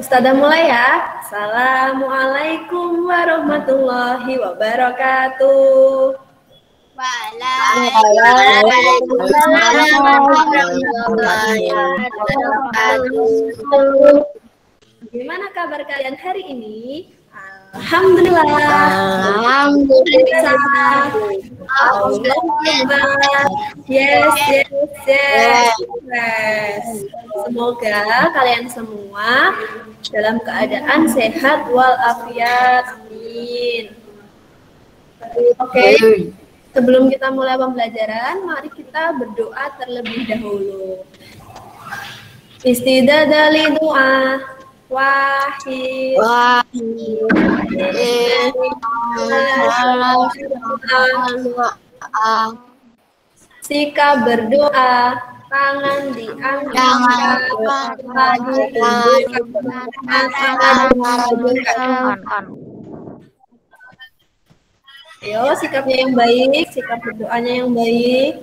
Ustazah mulai ya. Assalamualaikum warahmatullahi wabarakatuh. Bagaimana kabar kalian hari ini? Alhamdulillah. Alhamdulillah. Alhamdulillah. Yes, yes, yes, yes. Semoga kalian semua dalam keadaan sehat walafiat. Amin. Oke. Sebelum kita mulai pembelajaran, mari kita berdoa terlebih dahulu. Istidadali doa. Wahid. Sikap berdoa, tangan diangkat, Ayo, sikapnya yang baik, sikap berdoanya yang baik.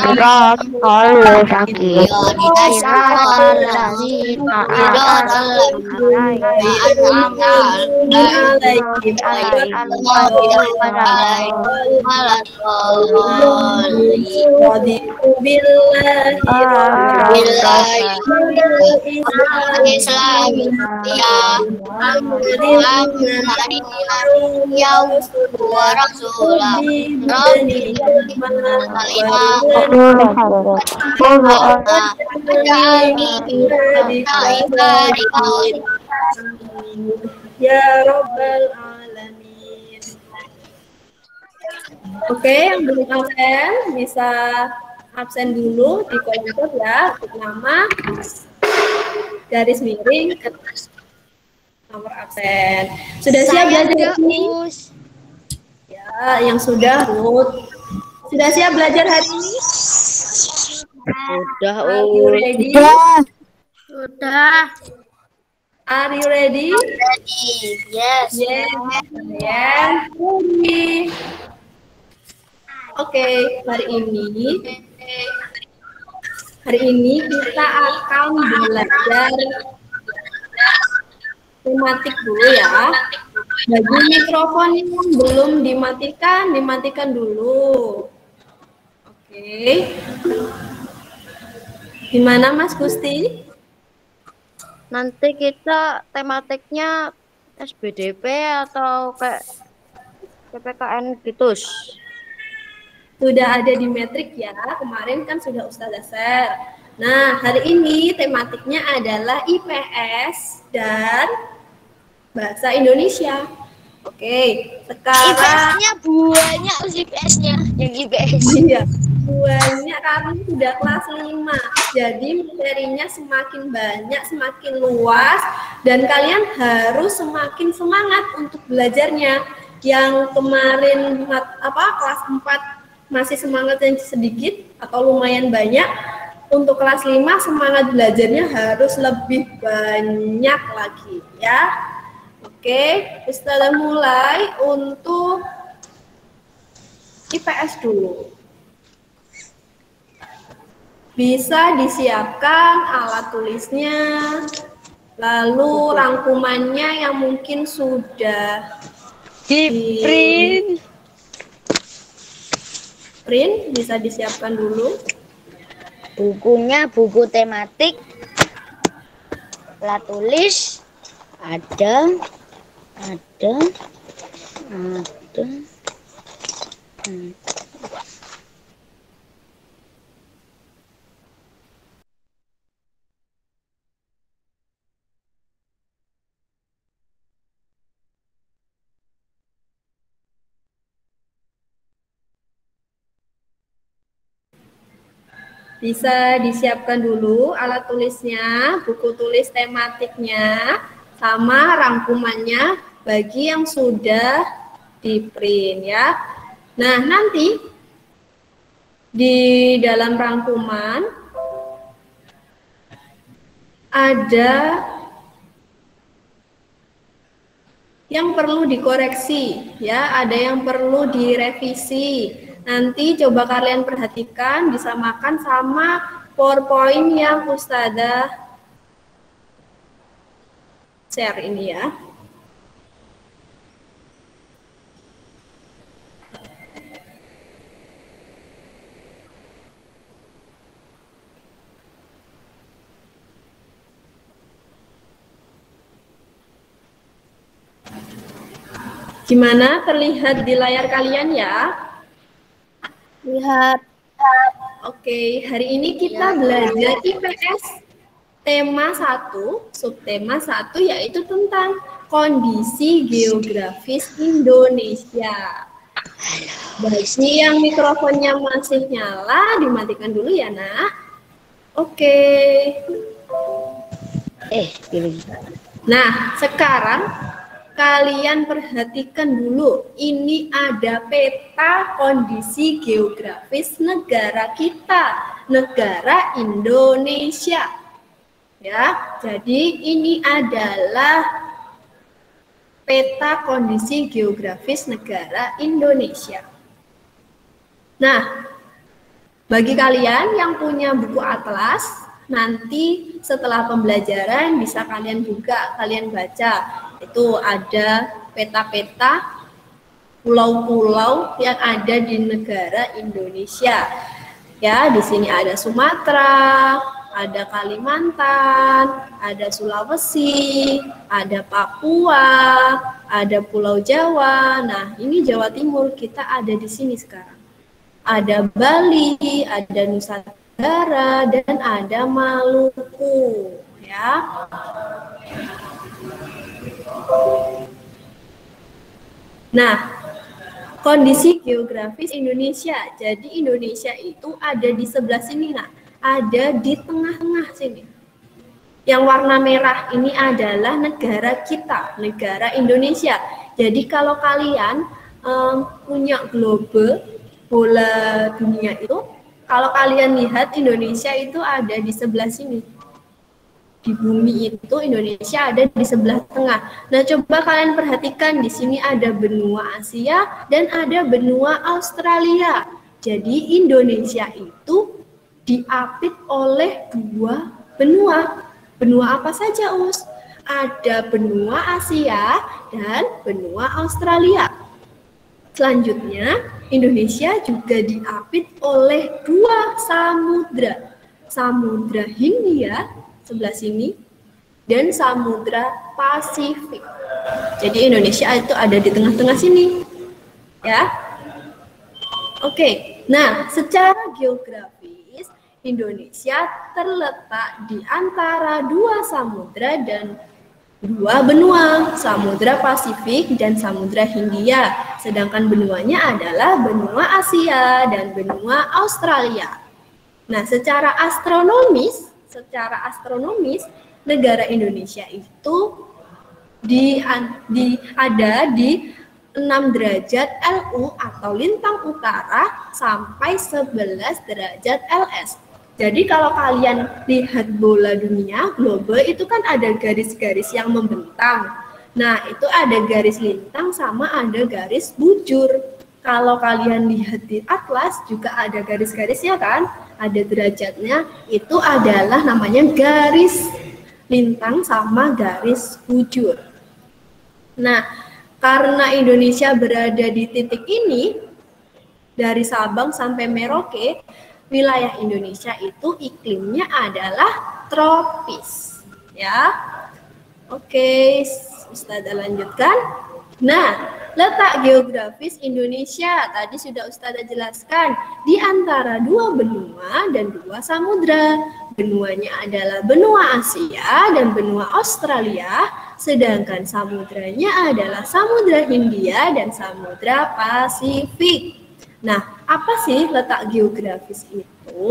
ya ya rasulah Ya Rabbal Alamin. Oke, yang belum absen bisa absen dulu di kolom chat ya, nama, garis miring, nomor absen. Sudah siap belajar ini? Ya, yang sudah Ruth. Sudah siap belajar hari ini? udah Are you ready? Sudah. Are you ready? Yes. Yes, kalian ready. Oke, hari ini hari ini kita akan belajar tematik dulu ya. Bagi mikrofon yang belum dimatikan, dimatikan dulu. Oke. Gimana Mas Gusti? nanti kita tematiknya SBDP atau kayak PPKN gitu Sudah ada di metrik ya, kemarin kan sudah Ustazah share. Nah, hari ini tematiknya adalah IPS dan Bahasa Indonesia. Oke, sekarang IPS-nya banyak IPS-nya yang IPS. Iya, banyak karena sudah kelas 5. Jadi materinya semakin banyak, semakin luas dan kalian harus semakin semangat untuk belajarnya. Yang kemarin apa kelas 4 masih semangat yang sedikit atau lumayan banyak. Untuk kelas 5 semangat belajarnya harus lebih banyak lagi ya. Oke, Ustazah mulai untuk IPS dulu. Bisa disiapkan alat tulisnya, lalu rangkumannya yang mungkin sudah di print. Print bisa disiapkan dulu. Bukunya buku tematik. Alat tulis ada ada ada Hmm. Bisa disiapkan dulu alat tulisnya, buku tulis tematiknya, sama rangkumannya bagi yang sudah di print ya. Nah, nanti di dalam rangkuman ada yang perlu dikoreksi ya, ada yang perlu direvisi. Nanti coba kalian perhatikan disamakan sama PowerPoint yang Ustazah share ini ya. Gimana terlihat di layar kalian ya? Lihat. Oke, hari ini kita belajar IPS tema 1, subtema 1 yaitu tentang kondisi geografis Indonesia. Bagi yang mikrofonnya masih nyala, dimatikan dulu ya, Nak. Oke. Eh, pilih. Nah, sekarang kalian perhatikan dulu. Ini ada peta kondisi geografis negara kita, negara Indonesia. Ya, jadi ini adalah peta kondisi geografis negara Indonesia. Nah, bagi kalian yang punya buku atlas, nanti setelah pembelajaran bisa kalian buka, kalian baca. Itu ada peta-peta pulau-pulau yang ada di negara Indonesia. Ya, di sini ada Sumatera, ada Kalimantan, ada Sulawesi, ada Papua, ada Pulau Jawa. Nah, ini Jawa Timur kita ada di sini sekarang. Ada Bali, ada Nusa Tenggara, dan ada Maluku. Ya. Nah, kondisi geografis Indonesia. Jadi Indonesia itu ada di sebelah sini, nah, ada di tengah-tengah sini. Yang warna merah ini adalah negara kita, negara Indonesia. Jadi kalau kalian um, punya globe bola dunia itu, kalau kalian lihat Indonesia itu ada di sebelah sini di bumi itu Indonesia ada di sebelah tengah. Nah, coba kalian perhatikan di sini ada benua Asia dan ada benua Australia. Jadi Indonesia itu diapit oleh dua benua. Benua apa saja, Us? Ada benua Asia dan benua Australia. Selanjutnya, Indonesia juga diapit oleh dua samudra. Samudra Hindia sebelah sini dan Samudra Pasifik. Jadi Indonesia itu ada di tengah-tengah sini. Ya. Oke. Nah, secara geografis Indonesia terletak di antara dua samudra dan dua benua, Samudra Pasifik dan Samudra Hindia. Sedangkan benuanya adalah benua Asia dan benua Australia. Nah, secara astronomis secara astronomis negara Indonesia itu di, di ada di 6 derajat LU atau lintang utara sampai 11 derajat LS. Jadi kalau kalian lihat bola dunia, globe itu kan ada garis-garis yang membentang. Nah, itu ada garis lintang sama ada garis bujur. Kalau kalian lihat di atlas juga ada garis-garisnya kan? Ada derajatnya itu adalah namanya garis lintang sama garis bujur. Nah, karena Indonesia berada di titik ini dari Sabang sampai Merauke, wilayah Indonesia itu iklimnya adalah tropis. Ya. Oke, Ustazah lanjutkan. Nah, Letak geografis Indonesia tadi sudah Ustazah jelaskan di antara dua benua dan dua samudra. Benuanya adalah benua Asia dan benua Australia, sedangkan samudranya adalah Samudra Hindia dan Samudra Pasifik. Nah, apa sih letak geografis itu?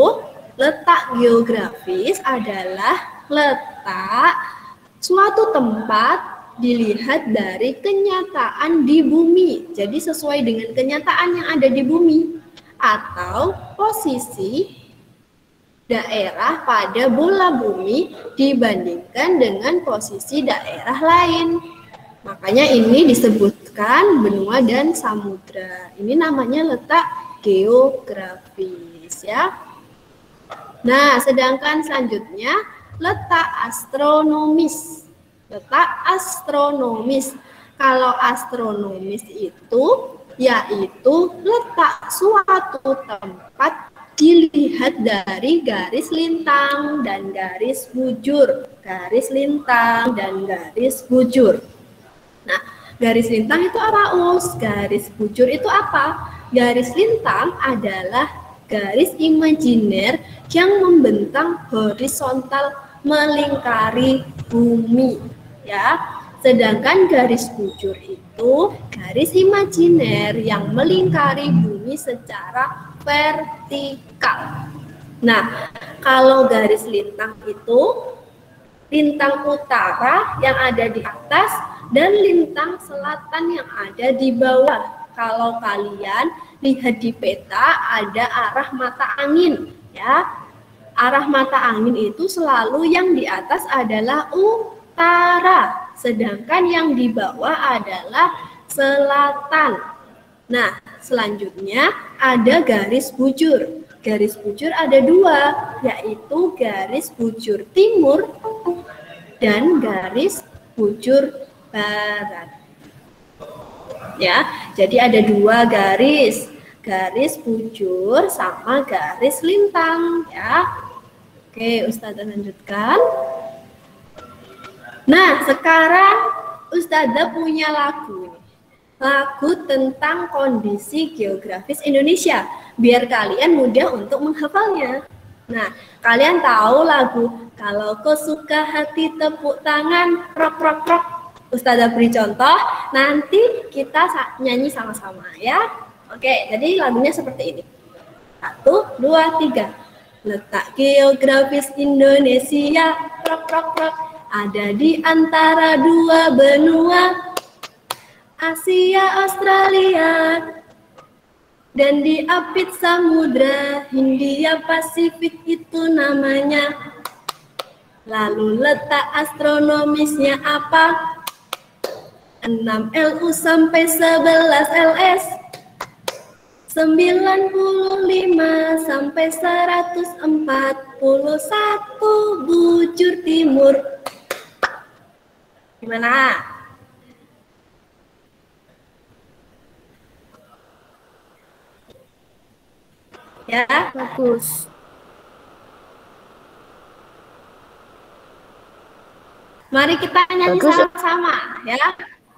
Letak geografis adalah letak suatu tempat dilihat dari kenyataan di bumi. Jadi sesuai dengan kenyataan yang ada di bumi atau posisi daerah pada bola bumi dibandingkan dengan posisi daerah lain. Makanya ini disebutkan benua dan samudra. Ini namanya letak geografis ya. Nah, sedangkan selanjutnya letak astronomis letak astronomis. Kalau astronomis itu yaitu letak suatu tempat dilihat dari garis lintang dan garis bujur, garis lintang dan garis bujur. Nah, garis lintang itu apa, Us? Garis bujur itu apa? Garis lintang adalah garis imajiner yang membentang horizontal melingkari bumi ya. Sedangkan garis bujur itu garis imajiner yang melingkari bumi secara vertikal. Nah, kalau garis lintang itu lintang utara yang ada di atas dan lintang selatan yang ada di bawah. Kalau kalian lihat di peta ada arah mata angin ya. Arah mata angin itu selalu yang di atas adalah U utara, sedangkan yang di bawah adalah selatan. Nah, selanjutnya ada garis bujur. Garis bujur ada dua, yaitu garis bujur timur dan garis bujur barat. Ya, jadi ada dua garis, garis bujur sama garis lintang ya. Oke, Ustazah lanjutkan. Nah, sekarang Ustazah punya lagu Lagu tentang kondisi geografis Indonesia. Biar kalian mudah untuk menghafalnya. Nah, kalian tahu lagu Kalau kau suka hati tepuk tangan, rok rok rok. Ustazah beri contoh, nanti kita nyanyi sama-sama ya. Oke, jadi lagunya seperti ini. Satu, dua, tiga. Letak geografis Indonesia, rok rok rok ada di antara dua benua Asia Australia dan di apit samudra Hindia Pasifik itu namanya. Lalu letak astronomisnya apa? 6 LU sampai 11 LS 95 sampai 141 bujur timur Gimana? Ya, bagus. Mari kita nyanyi sama-sama ya.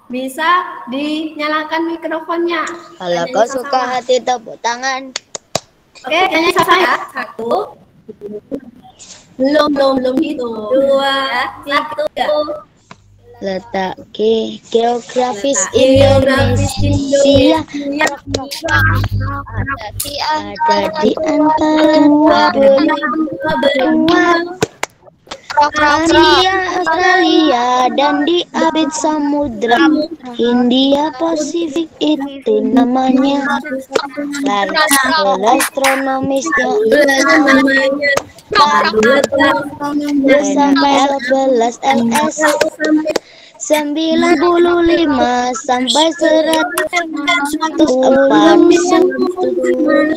Bisa dinyalakan mikrofonnya. Kalau kau suka hati tepuk tangan. Oke, nyanyi sama ya. Satu. Belum, belum, belum itu. Dua, tiga letak ge geografis Indonesia ada di antara dua benua Australia, Australia dan di abid samudra. Hindia Pasifik itu namanya lalu astronomisnya sampai 11 LS 95 sampai 100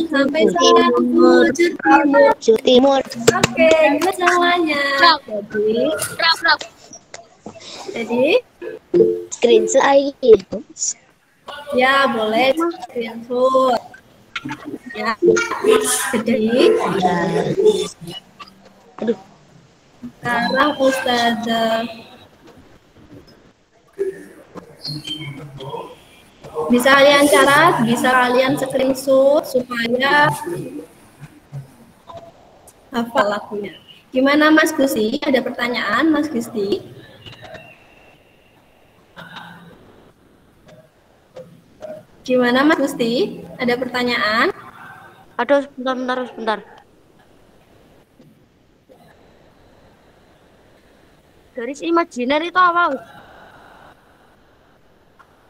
sampai Timur Timur Oke, semuanya. Jadi Jadi screenshot lagi. Ya, boleh screenshot. Ya. Jadi Aduh. Sekarang Ustazah bisa kalian carat, bisa kalian screenshot supaya hafal lagunya. Gimana Mas Gusti? Ada pertanyaan Mas Gusti? Gimana Mas Gusti? Ada pertanyaan? Aduh, sebentar, sebentar, sebentar. Garis imajiner itu apa?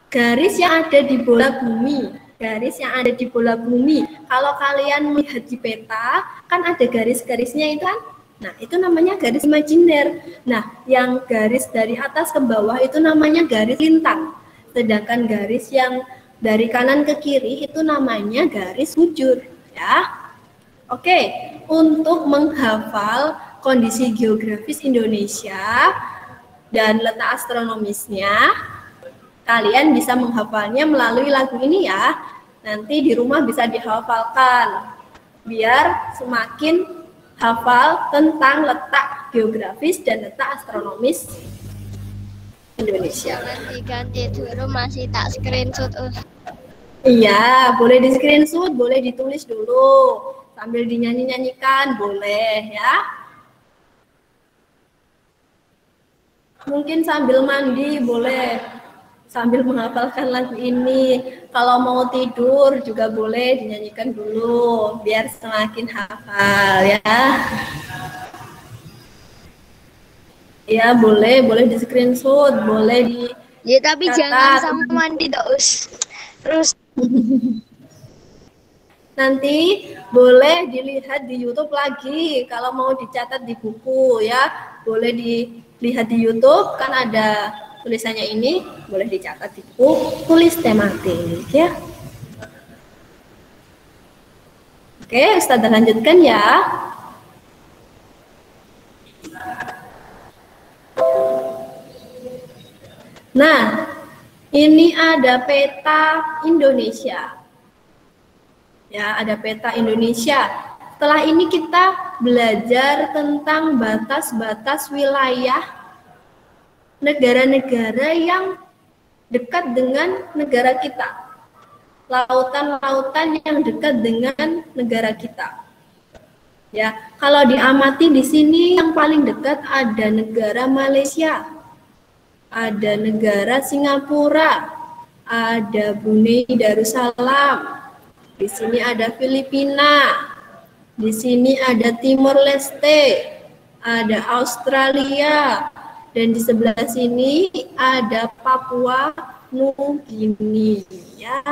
Garis yang ada di bola bumi, garis yang ada di bola bumi. Kalau kalian melihat di peta, kan ada garis-garisnya itu kan? Nah, itu namanya garis imajiner. Nah, yang garis dari atas ke bawah itu namanya garis lintang. Sedangkan garis yang dari kanan ke kiri itu namanya garis bujur, ya. Oke, untuk menghafal kondisi geografis Indonesia dan letak astronomisnya, kalian bisa menghafalnya melalui lagu ini ya. Nanti di rumah bisa dihafalkan biar semakin hafal tentang letak geografis dan letak astronomis Indonesia. Nanti ganti dulu masih tak screenshot. Us. Iya, boleh di screenshot, boleh ditulis dulu. Sambil dinyanyi-nyanyikan, boleh ya. Mungkin sambil mandi, boleh. Sambil menghafalkan lagu ini. Kalau mau tidur juga boleh dinyanyikan dulu, biar semakin hafal ya. Ya, boleh, boleh di screenshot, boleh di Ya tapi Catat. jangan sama mandi dah, Us. Terus Nanti boleh dilihat di YouTube lagi kalau mau dicatat di buku ya. Boleh dilihat di YouTube kan ada tulisannya ini, boleh dicatat di buku, tulis tematik ya. Oke, Ustazah lanjutkan ya. Nah, ini ada peta Indonesia. Ya, ada peta Indonesia. Setelah ini kita belajar tentang batas-batas wilayah negara-negara yang dekat dengan negara kita. Lautan-lautan yang dekat dengan negara kita. Ya, kalau diamati di sini yang paling dekat ada negara Malaysia, ada negara Singapura, ada Brunei Darussalam, di sini ada Filipina, di sini ada Timor Leste, ada Australia, dan di sebelah sini ada Papua Nugini ya.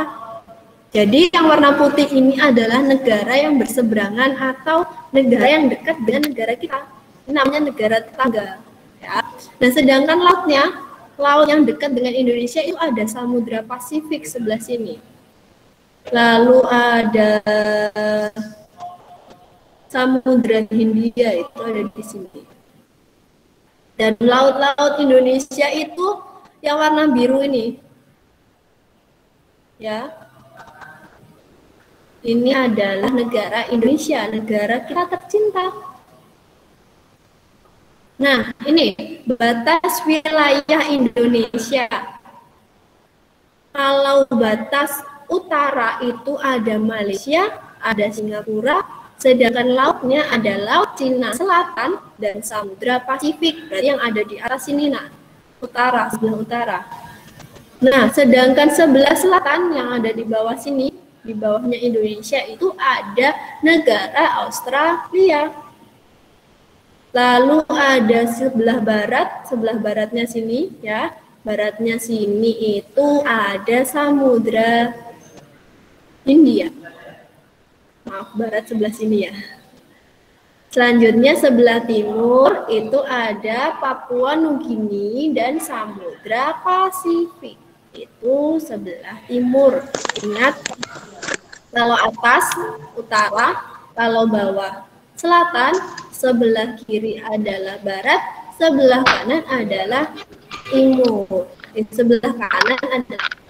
Jadi yang warna putih ini adalah negara yang berseberangan atau negara yang dekat dengan negara kita. Ini namanya negara tetangga. Ya. Nah, sedangkan lautnya, laut yang dekat dengan Indonesia itu ada Samudra Pasifik sebelah sini. Lalu ada Samudra Hindia itu ada di sini. Dan laut-laut Indonesia itu yang warna biru ini. Ya. Ini adalah negara Indonesia, negara kita tercinta. Nah, ini batas wilayah Indonesia. Kalau batas utara itu ada Malaysia, ada Singapura, sedangkan lautnya ada Laut Cina Selatan dan Samudra Pasifik, berarti yang ada di atas sini, nah, utara, sebelah utara. Nah, sedangkan sebelah selatan yang ada di bawah sini, di bawahnya Indonesia itu ada negara Australia. Lalu ada sebelah barat, sebelah baratnya sini ya, baratnya sini itu ada Samudra India. Maaf, barat sebelah sini ya. Selanjutnya sebelah timur itu ada Papua Nugini dan Samudra Pasifik. Itu sebelah timur. Ingat, kalau atas utara, kalau bawah selatan, sebelah kiri adalah barat, sebelah kanan adalah timur. Di sebelah kanan adalah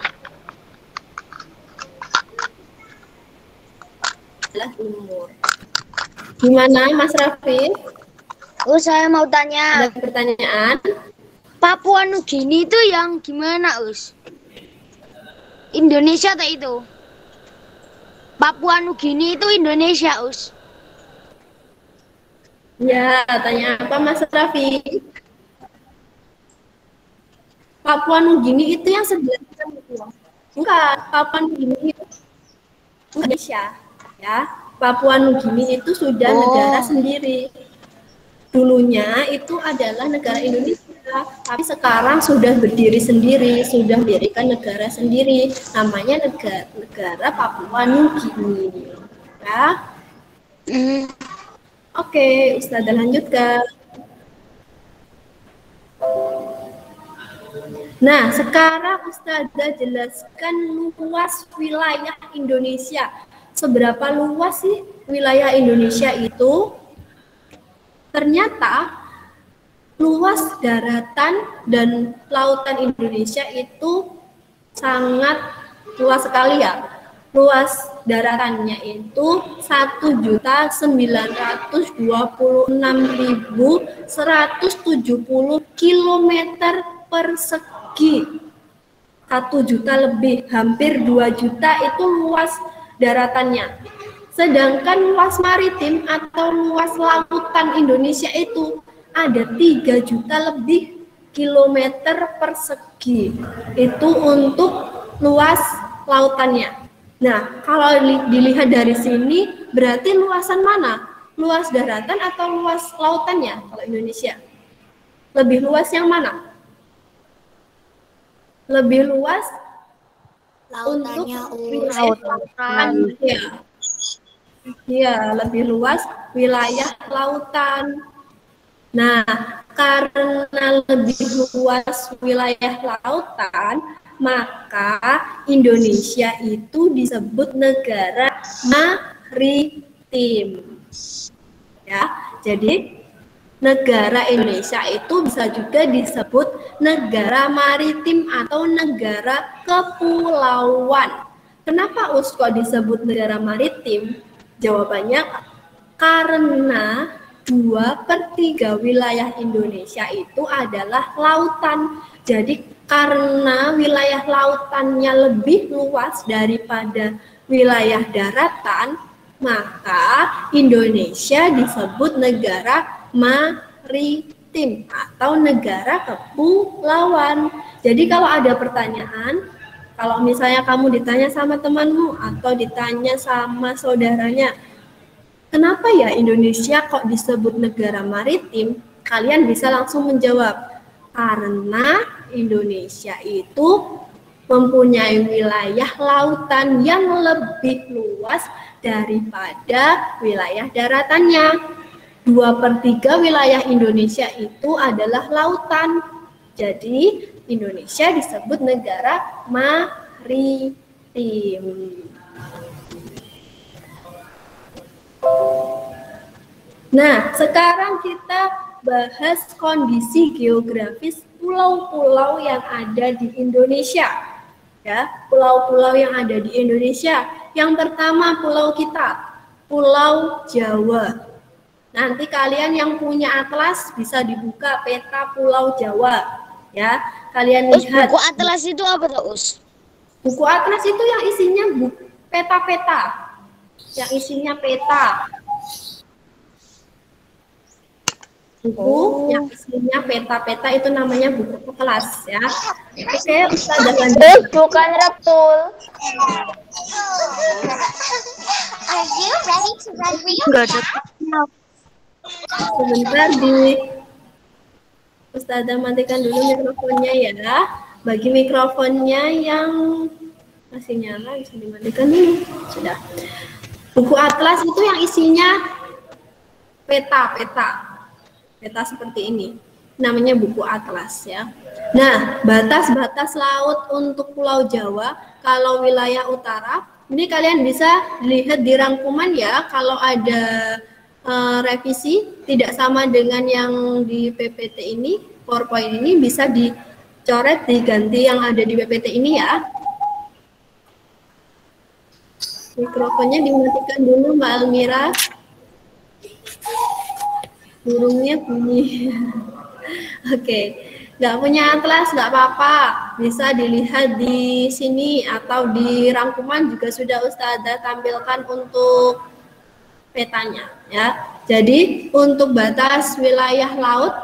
adalah timur. Gimana Mas Raffi? Oh, saya mau tanya, Ada pertanyaan? Papua Nugini itu yang gimana, Us? Indonesia tak itu? Papua Nugini itu Indonesia, Us. Ya, tanya apa Mas Raffi? Papua Nugini itu yang sebelah kita Enggak, Papua Nugini itu Indonesia, ya. Papua Nugini itu sudah Oh. negara sendiri. Dulunya itu adalah negara Indonesia. tapi sekarang sudah berdiri sendiri, sudah mendirikan negara sendiri, namanya negara, negara Papua Nugini. Ya. Hmm. Oke, Ustazah lanjutkan. Nah, sekarang Ustazah jelaskan luas wilayah Indonesia. Seberapa luas sih wilayah Indonesia itu? Ternyata luas daratan dan lautan Indonesia itu sangat luas sekali ya. Luas daratannya itu 1.926.170 km persegi. Satu juta lebih, hampir 2 juta itu luas daratannya. Sedangkan luas maritim atau luas lautan Indonesia itu ada 3 juta lebih kilometer persegi. Itu untuk luas lautannya. Nah, kalau dilihat dari sini, berarti luasan mana? Luas daratan atau luas lautannya kalau Indonesia? Lebih luas yang mana? Lebih luas Lautannya untuk lautan. Ya. ya, lebih luas wilayah lautan. Nah, karena lebih luas wilayah lautan, maka Indonesia itu disebut negara maritim. Ya, jadi negara Indonesia itu bisa juga disebut negara maritim atau negara kepulauan. Kenapa US kok disebut negara maritim? Jawabannya karena dua per tiga wilayah Indonesia itu adalah lautan. Jadi karena wilayah lautannya lebih luas daripada wilayah daratan, maka Indonesia disebut negara maritim atau negara kepulauan. Jadi kalau ada pertanyaan, kalau misalnya kamu ditanya sama temanmu atau ditanya sama saudaranya, kenapa ya Indonesia kok disebut negara maritim? Kalian bisa langsung menjawab, karena Indonesia itu mempunyai wilayah lautan yang lebih luas daripada wilayah daratannya. Dua per tiga wilayah Indonesia itu adalah lautan. Jadi Indonesia disebut negara maritim. Nah, sekarang kita bahas kondisi geografis pulau-pulau yang ada di Indonesia. Ya, pulau-pulau yang ada di Indonesia. Yang pertama pulau kita, Pulau Jawa. Nanti kalian yang punya atlas bisa dibuka peta Pulau Jawa. Ya, kalian Us, lihat. buku atlas itu apa tuh, Us? Buku atlas itu yang isinya peta-peta. Yang isinya peta. Buku Oh. yang isinya peta-peta itu namanya buku atlas ya. Oke, bisa lanjut. Terus bukan reptul. Are you ready to run real Enggak ada. Sebentar di Ustazah matikan dulu mikrofonnya ya. Bagi mikrofonnya yang masih nyala bisa dimatikan nih. Sudah. Buku atlas itu yang isinya peta-peta. Peta seperti ini. Namanya buku atlas ya. Nah, batas-batas laut untuk Pulau Jawa kalau wilayah utara ini kalian bisa lihat di rangkuman ya kalau ada eh, revisi tidak sama dengan yang di PPT ini, PowerPoint ini bisa dicoret diganti yang ada di PPT ini ya. Mikrofonnya dimatikan dulu Mbak Almira. Burungnya bunyi. Oke, nggak punya atlas nggak apa-apa, bisa dilihat di sini atau di rangkuman juga sudah Ustazah tampilkan untuk petanya ya. Jadi untuk batas wilayah laut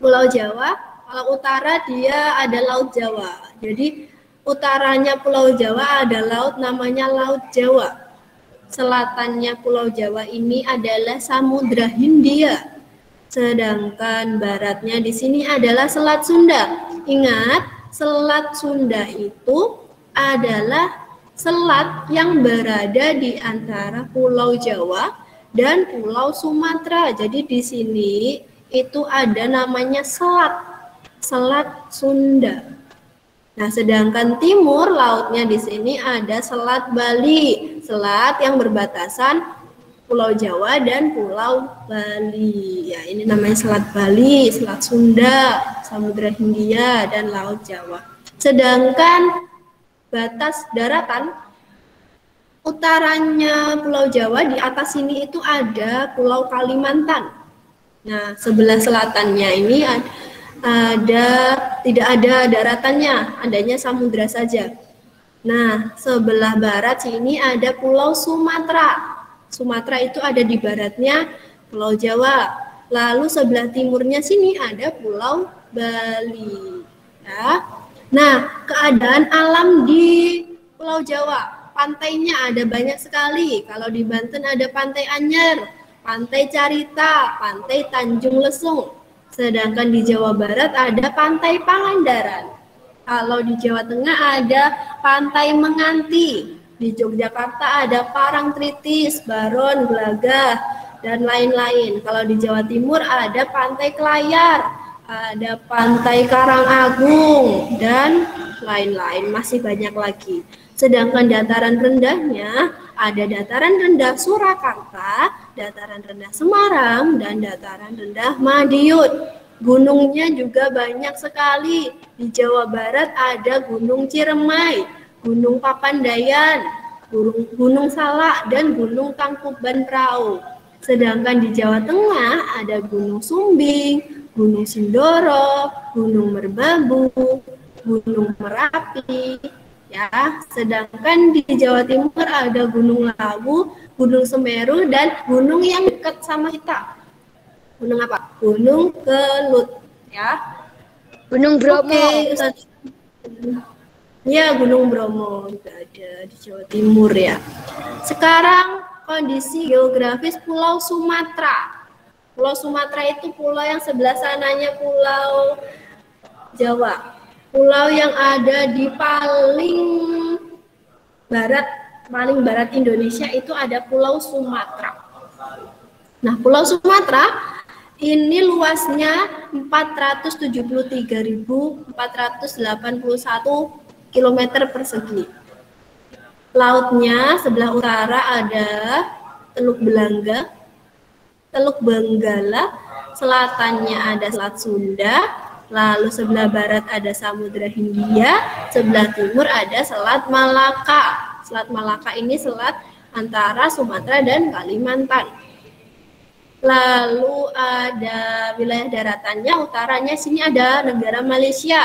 Pulau Jawa, kalau utara dia ada Laut Jawa. Jadi utaranya Pulau Jawa ada laut namanya Laut Jawa. Selatannya Pulau Jawa ini adalah Samudra Hindia. Sedangkan baratnya di sini adalah Selat Sunda. Ingat, Selat Sunda itu adalah selat yang berada di antara Pulau Jawa dan Pulau Sumatera. Jadi di sini itu ada namanya selat, Selat Sunda. Nah, sedangkan timur lautnya di sini ada Selat Bali, selat yang berbatasan Pulau Jawa dan Pulau Bali. Ya, ini namanya Selat Bali, Selat Sunda, Samudra Hindia dan Laut Jawa. Sedangkan batas daratan utaranya Pulau Jawa di atas sini itu ada Pulau Kalimantan. Nah, sebelah selatannya ini ada, tidak ada daratannya, adanya samudra saja. Nah, sebelah barat sini ada Pulau Sumatera. Sumatera itu ada di baratnya Pulau Jawa. Lalu sebelah timurnya sini ada Pulau Bali. Ya. Nah, keadaan alam di Pulau Jawa, pantainya ada banyak sekali. Kalau di Banten ada Pantai Anyer, Pantai Carita, Pantai Tanjung Lesung. Sedangkan di Jawa Barat ada Pantai Pangandaran. Kalau di Jawa Tengah ada Pantai Menganti, di Yogyakarta ada Parang Tritis, Baron, Gelagah, dan lain-lain. Kalau di Jawa Timur ada Pantai Kelayar, ada Pantai Karangagung, dan lain-lain. Masih banyak lagi. Sedangkan dataran rendahnya ada dataran rendah Surakarta, dataran rendah Semarang, dan dataran rendah Madiun. Gunungnya juga banyak sekali. Di Jawa Barat ada Gunung Ciremai, Gunung Papandayan, Gunung, Gunung Salak, dan Gunung Tangkuban Perahu. Sedangkan di Jawa Tengah ada Gunung Sumbing, Gunung Sindoro, Gunung Merbabu, Gunung Merapi, ya. Sedangkan di Jawa Timur ada Gunung Lawu, Gunung Semeru, dan gunung yang dekat sama kita. Gunung apa? Gunung Kelut, ya. Gunung Bromo. Ustaz. Ya, Gunung Bromo juga ada di Jawa Timur ya. Sekarang kondisi geografis Pulau Sumatera. Pulau Sumatera itu pulau yang sebelah sananya Pulau Jawa. Pulau yang ada di paling barat, paling barat Indonesia itu ada Pulau Sumatera. Nah, Pulau Sumatera ini luasnya 473.481 kilometer persegi. Lautnya sebelah utara ada Teluk Belanga, Teluk Benggala, selatannya ada Selat Sunda, lalu sebelah barat ada Samudra Hindia, sebelah timur ada Selat Malaka. Selat Malaka ini selat antara Sumatera dan Kalimantan. Lalu ada wilayah daratannya, utaranya sini ada negara Malaysia,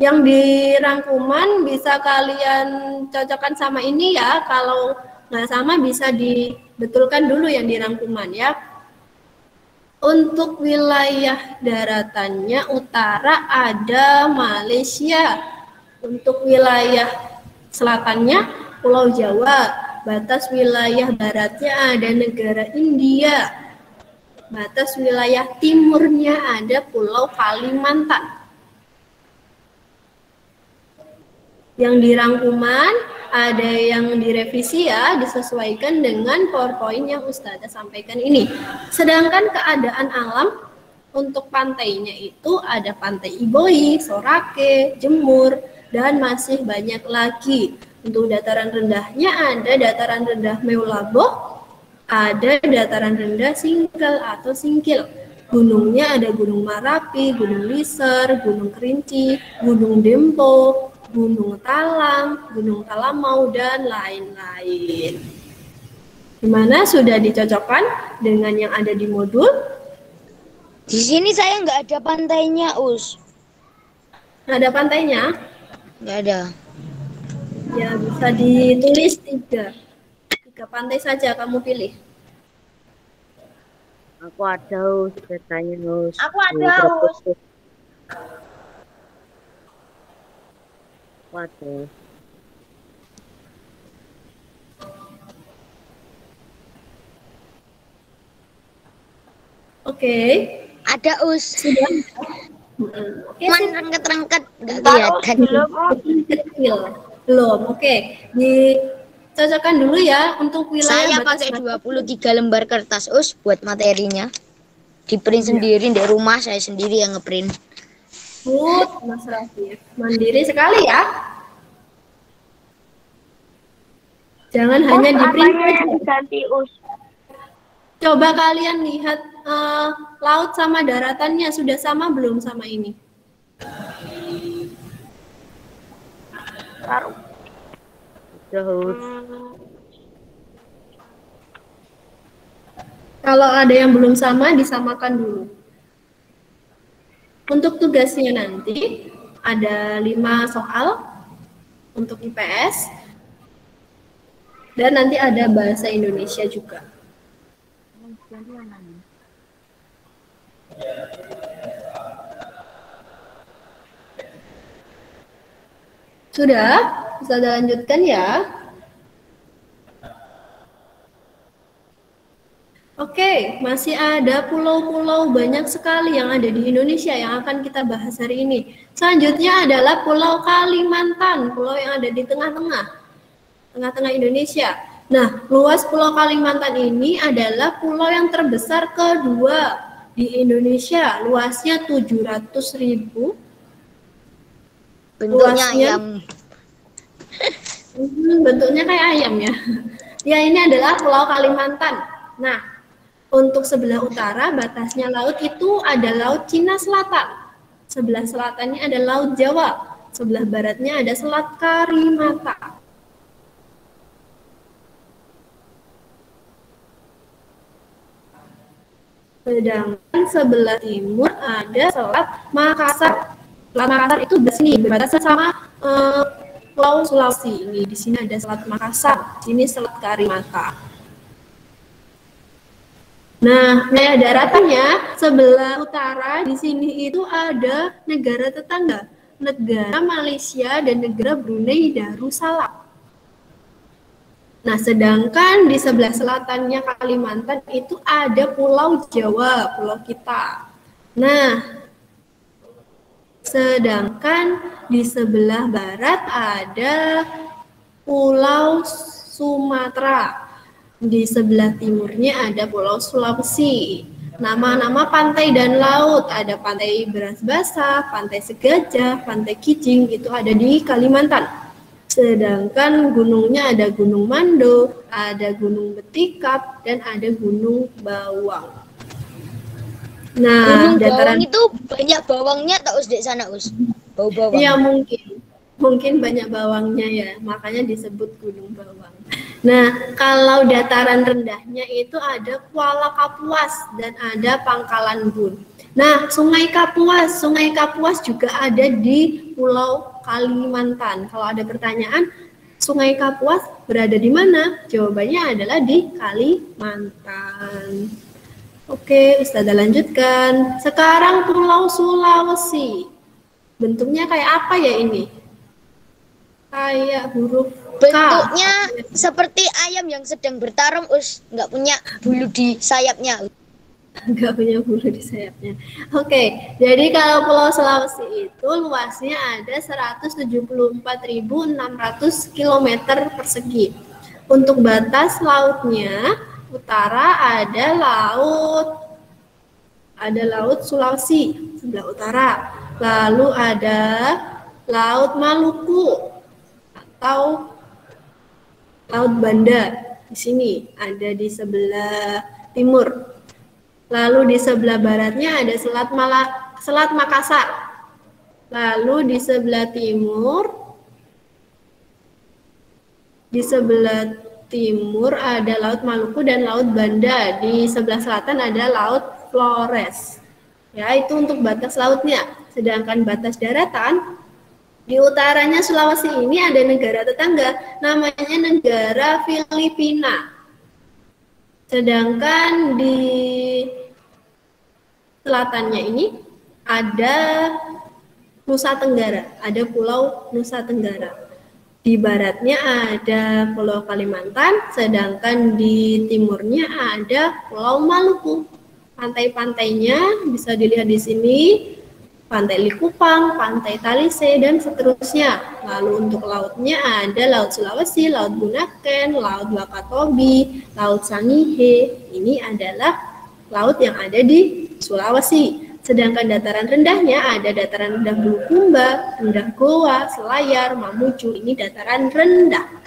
yang di rangkuman bisa kalian cocokkan sama ini ya. Kalau nggak sama bisa dibetulkan dulu yang di rangkuman ya. Untuk wilayah daratannya utara ada Malaysia. Untuk wilayah selatannya Pulau Jawa. Batas wilayah baratnya ada negara India. Batas wilayah timurnya ada Pulau Kalimantan. Yang di rangkuman ada yang direvisi ya disesuaikan dengan PowerPoint yang Ustazah sampaikan ini. Sedangkan keadaan alam untuk pantainya itu ada pantai Iboi, Sorake, Jemur, dan masih banyak lagi. Untuk dataran rendahnya ada dataran rendah Meulabo, ada dataran rendah Singkel atau Singkil. Gunungnya ada Gunung Marapi, Gunung Liser, Gunung Kerinci, Gunung Dempo, Gunung Talang, Gunung Talamau, dan lain-lain. Gimana sudah dicocokkan dengan yang ada di modul? Di sini saya nggak ada pantainya, Us. Nggak ada pantainya? Nggak ada. Ya, bisa ditulis tiga. Tiga pantai saja kamu pilih. Aku ada us, katanya us. Aku ada, Us. Waduh. Oke. Ada us. Sudah. Cuman sip. rengket-rengket nggak kelihatan. belum. Belum. Oke. Dicocokkan dulu ya untuk wilayah Saya pakai batas. 23 lembar kertas us buat materinya. Di print sendiri di rumah saya sendiri yang ngeprint. Good, Mas Rafif. Mandiri sekali ya. Jangan hanya di print diganti us? Coba kalian lihat eh, laut sama daratannya sudah sama belum sama ini? Us. Kalau ada yang belum sama, disamakan dulu. Untuk tugasnya nanti ada lima soal untuk IPS dan nanti ada bahasa Indonesia juga. Sudah? Bisa lanjutkan ya? Oke, masih ada pulau-pulau banyak sekali yang ada di Indonesia yang akan kita bahas hari ini. Selanjutnya adalah Pulau Kalimantan, pulau yang ada di tengah-tengah, tengah-tengah Indonesia. Nah, luas Pulau Kalimantan ini adalah pulau yang terbesar kedua di Indonesia. Luasnya 700 ribu. Bentuknya Luasnya? ayam. Hmm, bentuknya kayak ayam ya. Ya, ini adalah Pulau Kalimantan. Nah, untuk sebelah utara batasnya laut itu ada Laut Cina Selatan. Sebelah selatannya ada Laut Jawa. Sebelah baratnya ada Selat Karimata. Sedangkan sebelah timur ada Selat Makassar. Selat Makassar itu di sini berbatasan sama eh, Pulau Sulawesi. Ini di sini ada Selat Makassar, di sini Selat Karimata. Nah, wilayah daratannya sebelah utara di sini itu ada negara tetangga, negara Malaysia dan negara Brunei Darussalam. Nah, sedangkan di sebelah selatannya Kalimantan itu ada Pulau Jawa, pulau kita. Nah, sedangkan di sebelah barat ada Pulau Sumatera. Di sebelah timurnya ada Pulau Sulawesi. Nama-nama pantai dan laut ada Pantai Beras Basah, Pantai Segajah, Pantai Kijing itu ada di Kalimantan. Sedangkan gunungnya ada Gunung Mando, ada Gunung Betikap, dan ada Gunung Bawang. Nah, Gunung Bawang dataran itu banyak bawangnya tak us di sana us. Bau bawang. Ya mungkin, mungkin banyak bawangnya ya, makanya disebut Gunung Bawang. Nah, kalau dataran rendahnya itu ada Kuala Kapuas dan ada Pangkalan Bun. Nah, Sungai Kapuas, Sungai Kapuas juga ada di Pulau Kalimantan. Kalau ada pertanyaan, Sungai Kapuas berada di mana? Jawabannya adalah di Kalimantan. Oke, Ustazah lanjutkan. Sekarang Pulau Sulawesi. Bentuknya kayak apa ya ini? Kayak huruf. Bentuknya seperti ayam yang sedang bertarung us, nggak punya bulu di sayapnya. nggak punya bulu di sayapnya. Oke, jadi kalau Pulau Sulawesi itu luasnya ada 174.600 km persegi. Untuk batas lautnya, utara ada laut ada laut Sulawesi sebelah utara. Lalu ada laut Maluku atau laut Banda di sini ada di sebelah timur. Lalu di sebelah baratnya ada Selat Mala, Selat Makassar. Lalu di sebelah timur di sebelah timur ada Laut Maluku dan Laut Banda. Di sebelah selatan ada Laut Flores. Ya, itu untuk batas lautnya. Sedangkan batas daratan di utaranya Sulawesi ini ada negara tetangga namanya negara Filipina. Sedangkan di selatannya ini ada Nusa Tenggara, ada Pulau Nusa Tenggara. Di baratnya ada Pulau Kalimantan, sedangkan di timurnya ada Pulau Maluku pantai-pantainya bisa dilihat di sini. Pantai Likupang, Pantai Talise, dan seterusnya. Lalu untuk lautnya ada Laut Sulawesi, Laut Bunaken, Laut Wakatobi, Laut Sangihe. Ini adalah laut yang ada di Sulawesi. Sedangkan dataran rendahnya ada dataran rendah Bulukumba, rendah Goa, Selayar, Mamuju. Ini dataran rendah.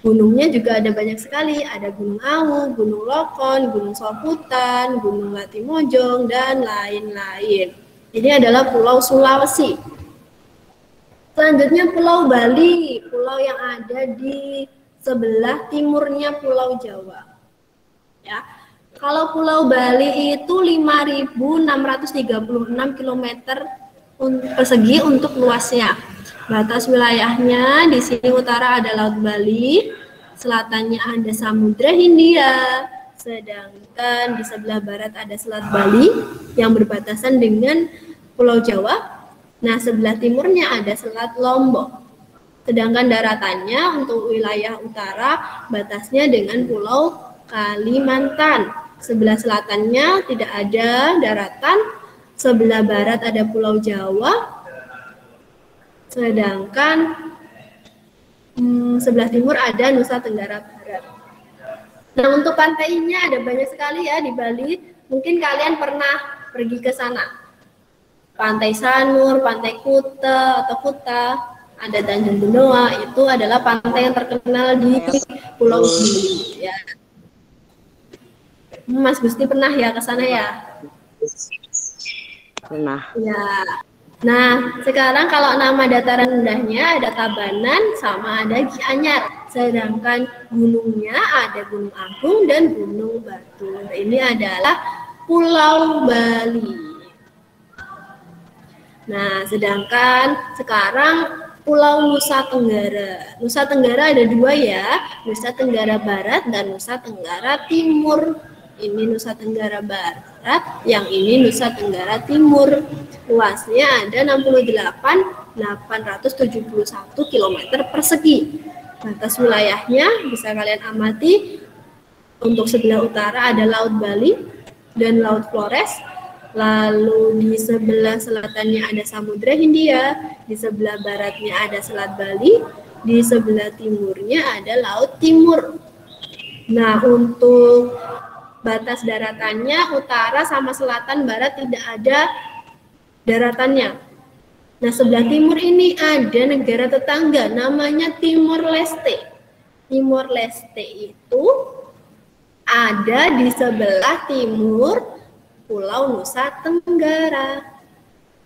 Gunungnya juga ada banyak sekali, ada Gunung Awu, Gunung Lokon, Gunung Soputan, Gunung Latimojong, dan lain-lain. Ini adalah Pulau Sulawesi. Selanjutnya Pulau Bali, pulau yang ada di sebelah timurnya Pulau Jawa. Ya. Kalau Pulau Bali itu 5.636 km persegi untuk luasnya. Batas wilayahnya di sini utara ada Laut Bali, selatannya ada Samudra Hindia, sedangkan di sebelah barat ada Selat Bali yang berbatasan dengan Pulau Jawa. Nah, sebelah timurnya ada Selat Lombok. Sedangkan daratannya untuk wilayah utara batasnya dengan Pulau Kalimantan. Sebelah selatannya tidak ada daratan, sebelah barat ada Pulau Jawa, sedangkan hmm, sebelah timur ada Nusa Tenggara. Nah, untuk pantainya ada banyak sekali ya di Bali. Mungkin kalian pernah pergi ke sana. Pantai Sanur, Pantai Kuta atau Kuta, ada Tanjung Benoa, itu adalah pantai yang terkenal di Pulau Bali. Ya. Mas Gusti pernah ya ke sana ya? Pernah. Ya. Nah, sekarang kalau nama dataran rendahnya ada Tabanan sama ada Gianyar. Sedangkan gunungnya ada Gunung Agung dan Gunung Batur. Ini adalah Pulau Bali. Nah, sedangkan sekarang Pulau Nusa Tenggara. Nusa Tenggara ada dua ya, Nusa Tenggara Barat dan Nusa Tenggara Timur. Ini Nusa Tenggara Barat, yang ini Nusa Tenggara Timur. Luasnya ada 68 871 km persegi. Batas wilayahnya bisa kalian amati. Untuk sebelah utara ada Laut Bali dan Laut Flores, Lalu di sebelah selatannya ada Samudra Hindia, di sebelah baratnya ada Selat Bali, di sebelah timurnya ada Laut Timur. Nah, untuk batas daratannya utara sama selatan barat tidak ada daratannya. Nah, sebelah timur ini ada negara tetangga namanya Timor Leste. Timor Leste itu ada di sebelah timur Pulau Nusa Tenggara.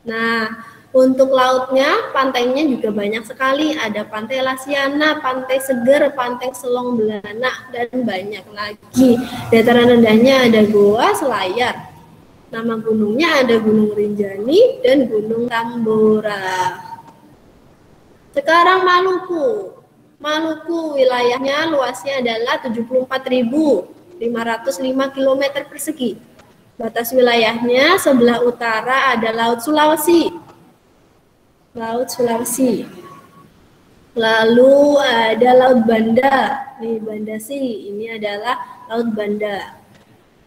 Nah, untuk lautnya, pantainya juga banyak sekali. Ada Pantai Lasiana, Pantai Seger, Pantai Selong Belana, dan banyak lagi. Dataran rendahnya ada Goa, Selayar. Nama gunungnya ada Gunung Rinjani dan Gunung Tambora. Sekarang Maluku. Maluku wilayahnya luasnya adalah 74.505 km persegi Batas wilayahnya sebelah utara ada Laut Sulawesi. Laut Sulawesi. Lalu ada Laut Banda. Nih Banda sih, ini adalah Laut Banda.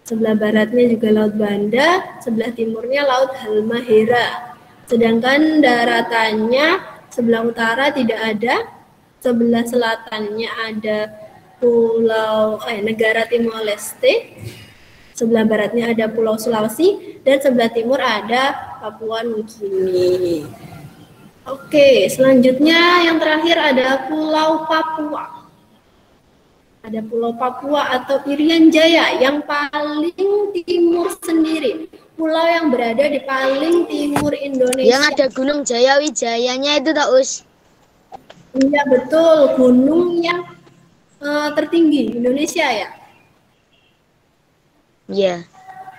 Sebelah baratnya juga Laut Banda, sebelah timurnya Laut Halmahera. Sedangkan daratannya sebelah utara tidak ada, sebelah selatannya ada Pulau eh, negara Timor Leste, Sebelah baratnya ada Pulau Sulawesi dan sebelah timur ada Papua Nugini. Oke, selanjutnya yang terakhir ada Pulau Papua. Ada Pulau Papua atau Irian Jaya yang paling timur sendiri. Pulau yang berada di paling timur Indonesia. Yang ada Gunung Jaya Wijayanya itu tak us? Iya betul, gunung yang uh, tertinggi Indonesia ya. Iya.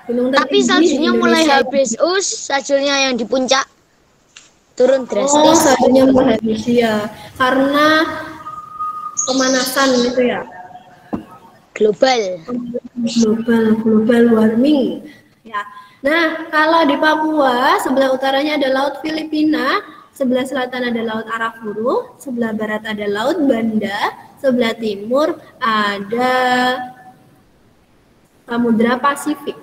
Gunung Tapi saljunya mulai habis us, saljunya yang di puncak turun Oh, drastis. saljunya mulai habis ya. Karena pemanasan gitu ya. Global. global global warming ya nah kalau di Papua sebelah utaranya ada laut Filipina sebelah selatan ada laut Arafuru sebelah barat ada laut Banda sebelah timur ada Samudra Pasifik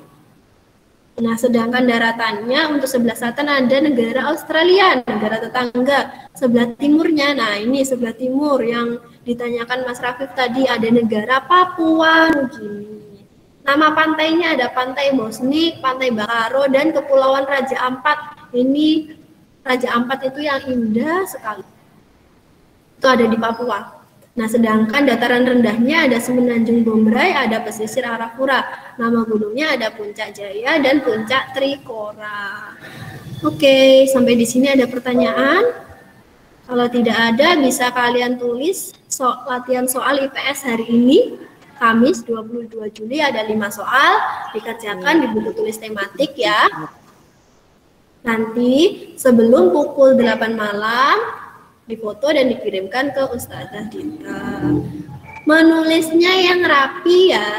Nah, sedangkan daratannya untuk sebelah selatan ada negara Australia, negara tetangga. Sebelah timurnya, nah ini sebelah timur yang ditanyakan Mas Rafif tadi ada negara Papua Nugini. Nama pantainya ada Pantai Bosnik, Pantai Bakaro, dan Kepulauan Raja Ampat. Ini Raja Ampat itu yang indah sekali. Itu ada di Papua. Nah, sedangkan dataran rendahnya ada Semenanjung Bombray, ada pesisir Arafura. Nama gunungnya ada Puncak Jaya dan Puncak Trikora. Oke, sampai di sini ada pertanyaan? Kalau tidak ada, bisa kalian tulis so latihan soal IPS hari ini. Kamis 22 Juli ada 5 soal, dikerjakan di buku tulis tematik ya. Nanti sebelum pukul 8 malam difoto dan dikirimkan ke Ustazah Dinta. Menulisnya yang rapi ya.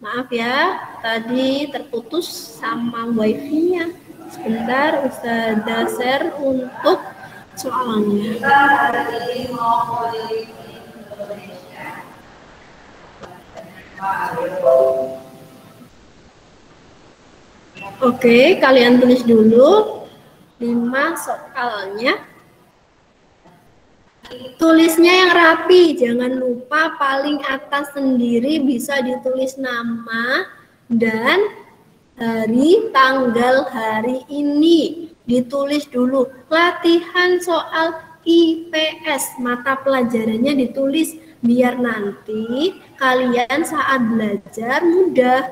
Maaf ya, tadi terputus sama wifi-nya. Sebentar, Ustazah share untuk soalnya. Oke, kalian tulis dulu lima soalnya. Tulisnya yang rapi, jangan lupa paling atas sendiri bisa ditulis nama dan hari tanggal hari ini. Ditulis dulu. Latihan soal IPS, mata pelajarannya ditulis biar nanti kalian saat belajar mudah.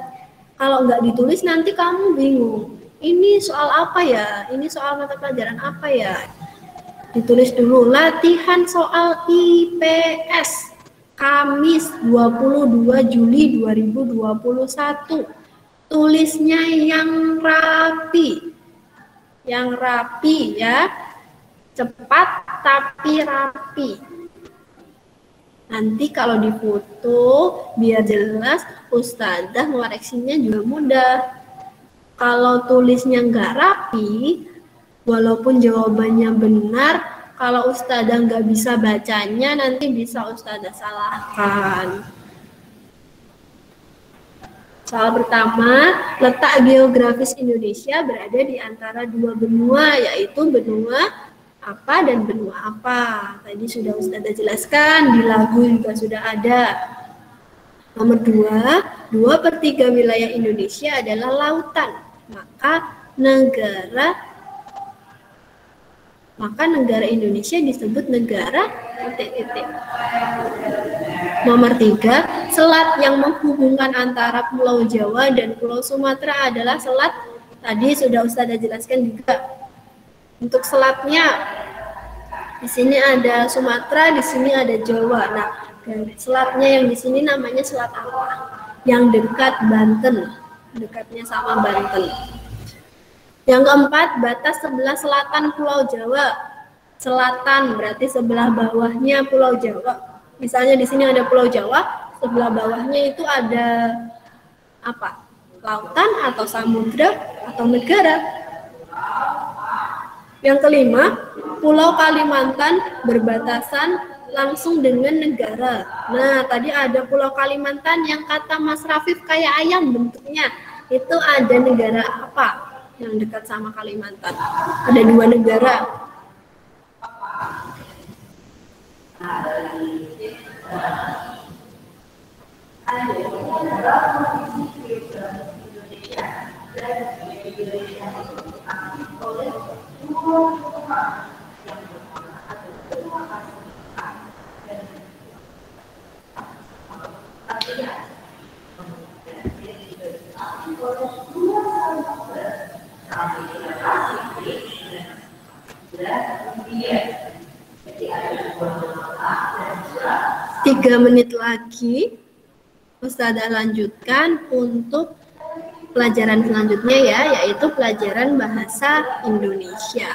Kalau nggak ditulis nanti kamu bingung. Ini soal apa ya? Ini soal mata pelajaran apa ya? Ditulis dulu latihan soal IPS Kamis 22 Juli 2021. Tulisnya yang rapi. Yang rapi ya. Cepat tapi rapi. Nanti kalau difoto biar jelas ustazah mengoreksinya juga mudah. Kalau tulisnya nggak rapi, walaupun jawabannya benar, kalau ustazah nggak bisa bacanya nanti bisa ustazah salahkan. Soal pertama, letak geografis Indonesia berada di antara dua benua, yaitu benua apa dan benua apa. Tadi sudah Ustazah jelaskan, di lagu juga sudah ada. Nomor dua, dua per tiga wilayah Indonesia adalah lautan. Maka negara maka negara Indonesia disebut negara titik-titik. Nomor tiga, selat yang menghubungkan antara Pulau Jawa dan Pulau Sumatera adalah selat tadi sudah Ustazah jelaskan juga. Untuk selatnya di sini ada Sumatera, di sini ada Jawa. Nah, selatnya yang di sini namanya selat apa? Yang dekat Banten, dekatnya sama Banten. Yang keempat, batas sebelah selatan Pulau Jawa. Selatan berarti sebelah bawahnya Pulau Jawa. Misalnya di sini ada Pulau Jawa, sebelah bawahnya itu ada apa? Lautan atau samudra atau negara. Yang kelima, Pulau Kalimantan berbatasan langsung dengan negara. Nah, tadi ada Pulau Kalimantan yang kata Mas Rafif kayak ayam bentuknya. Itu ada negara apa? Yang dekat sama Kalimantan. Ada dua negara. Tiga menit lagi, Ustazah lanjutkan untuk pelajaran selanjutnya ya, yaitu pelajaran bahasa Indonesia.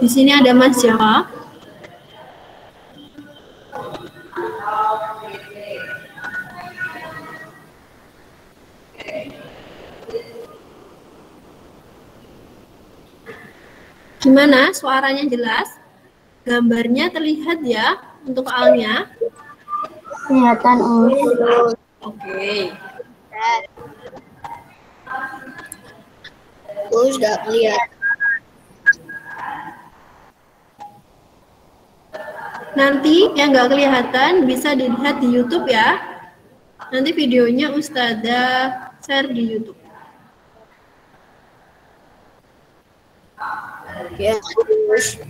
Di sini ada Mas Java. Gimana? Suaranya jelas? Gambarnya terlihat ya untuk alnya? Kelihatan. Oke. Oh, sudah lihat. Nanti yang nggak kelihatan bisa dilihat di YouTube ya. Nanti videonya Ustazah share di YouTube. Ya, terus.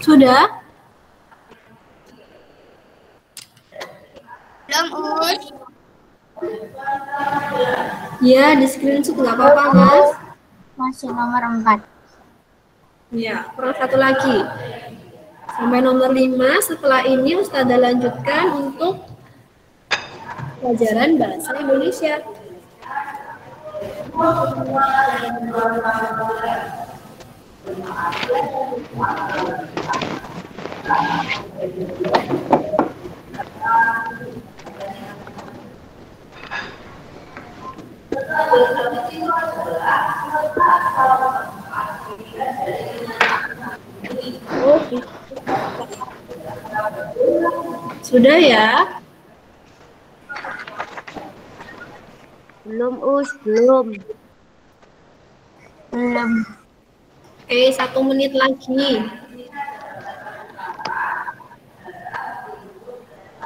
Sudah? Belum Us. Ya, di screenshot nggak apa-apa, Mas. Masih nomor 4. Ya, kurang satu lagi. Sampai nomor 5, setelah ini Ustazah lanjutkan untuk pelajaran bahasa Indonesia. Sudah ya? Belum Us, belum. Belum. Oke, satu menit lagi.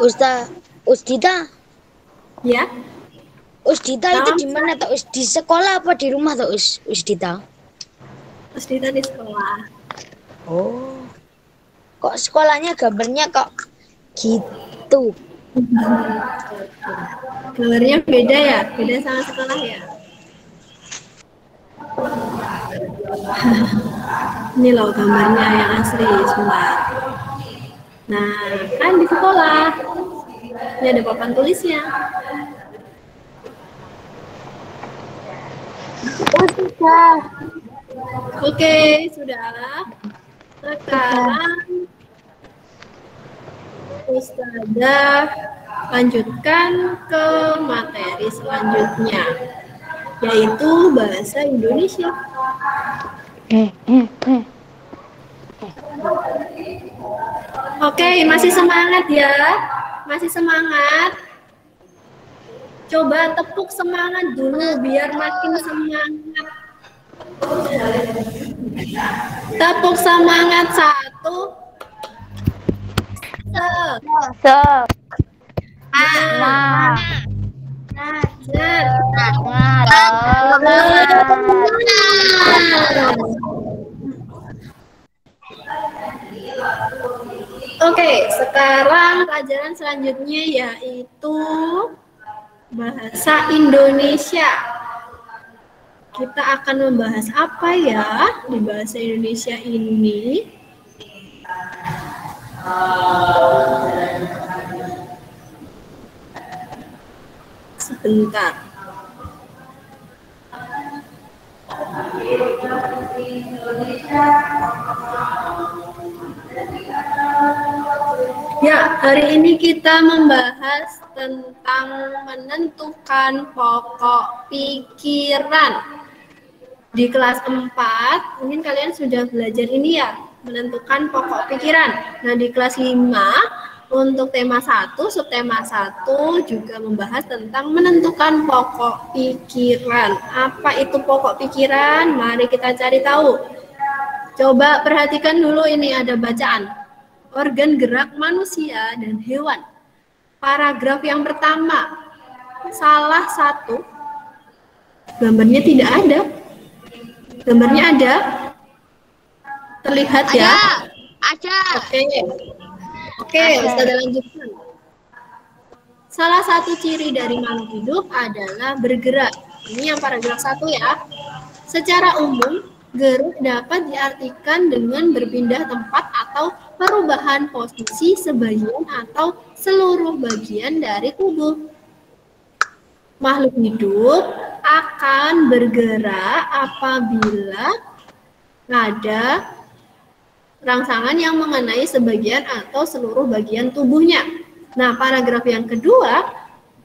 Ustaz, Usdita, Ya, Usdita itu di mana tuh? Us? Di sekolah apa di rumah tuh, Us? Usdita? Terus kita di sekolah. Oh. Kok sekolahnya gambarnya kok gitu? Gambarnya beda ya? Beda sama sekolah ya? Ini loh gambarnya yang asli, sebentar. Nah, kan di sekolah. Ini ada papan tulisnya. Oh, sudah. Oke, sudah. Sekarang Ustazah lanjutkan ke materi selanjutnya, yaitu bahasa Indonesia. Oke, masih semangat ya? Masih semangat? Coba tepuk semangat dulu biar makin semangat. Tepuk semangat satu. Se. Nah. Oke, sekarang pelajaran selanjutnya yaitu bahasa Indonesia. Kita akan membahas apa ya di bahasa Indonesia ini? Sebentar. Ya, hari ini kita membahas tentang menentukan pokok pikiran. Di kelas 4, mungkin kalian sudah belajar ini ya, menentukan pokok pikiran. Nah, di kelas 5, untuk tema 1, subtema 1 juga membahas tentang menentukan pokok pikiran. Apa itu pokok pikiran? Mari kita cari tahu. Coba perhatikan dulu ini ada bacaan organ gerak manusia dan hewan. Paragraf yang pertama, salah satu gambarnya tidak ada. Gambarnya ada? Terlihat ya? Ada. Oke. Oke, kita lanjutkan. Salah satu ciri dari makhluk hidup adalah bergerak. Ini yang paragraf satu ya. Secara umum, gerak dapat diartikan dengan berpindah tempat atau perubahan posisi sebagian atau seluruh bagian dari tubuh. Makhluk hidup akan bergerak apabila ada rangsangan yang mengenai sebagian atau seluruh bagian tubuhnya. Nah, paragraf yang kedua,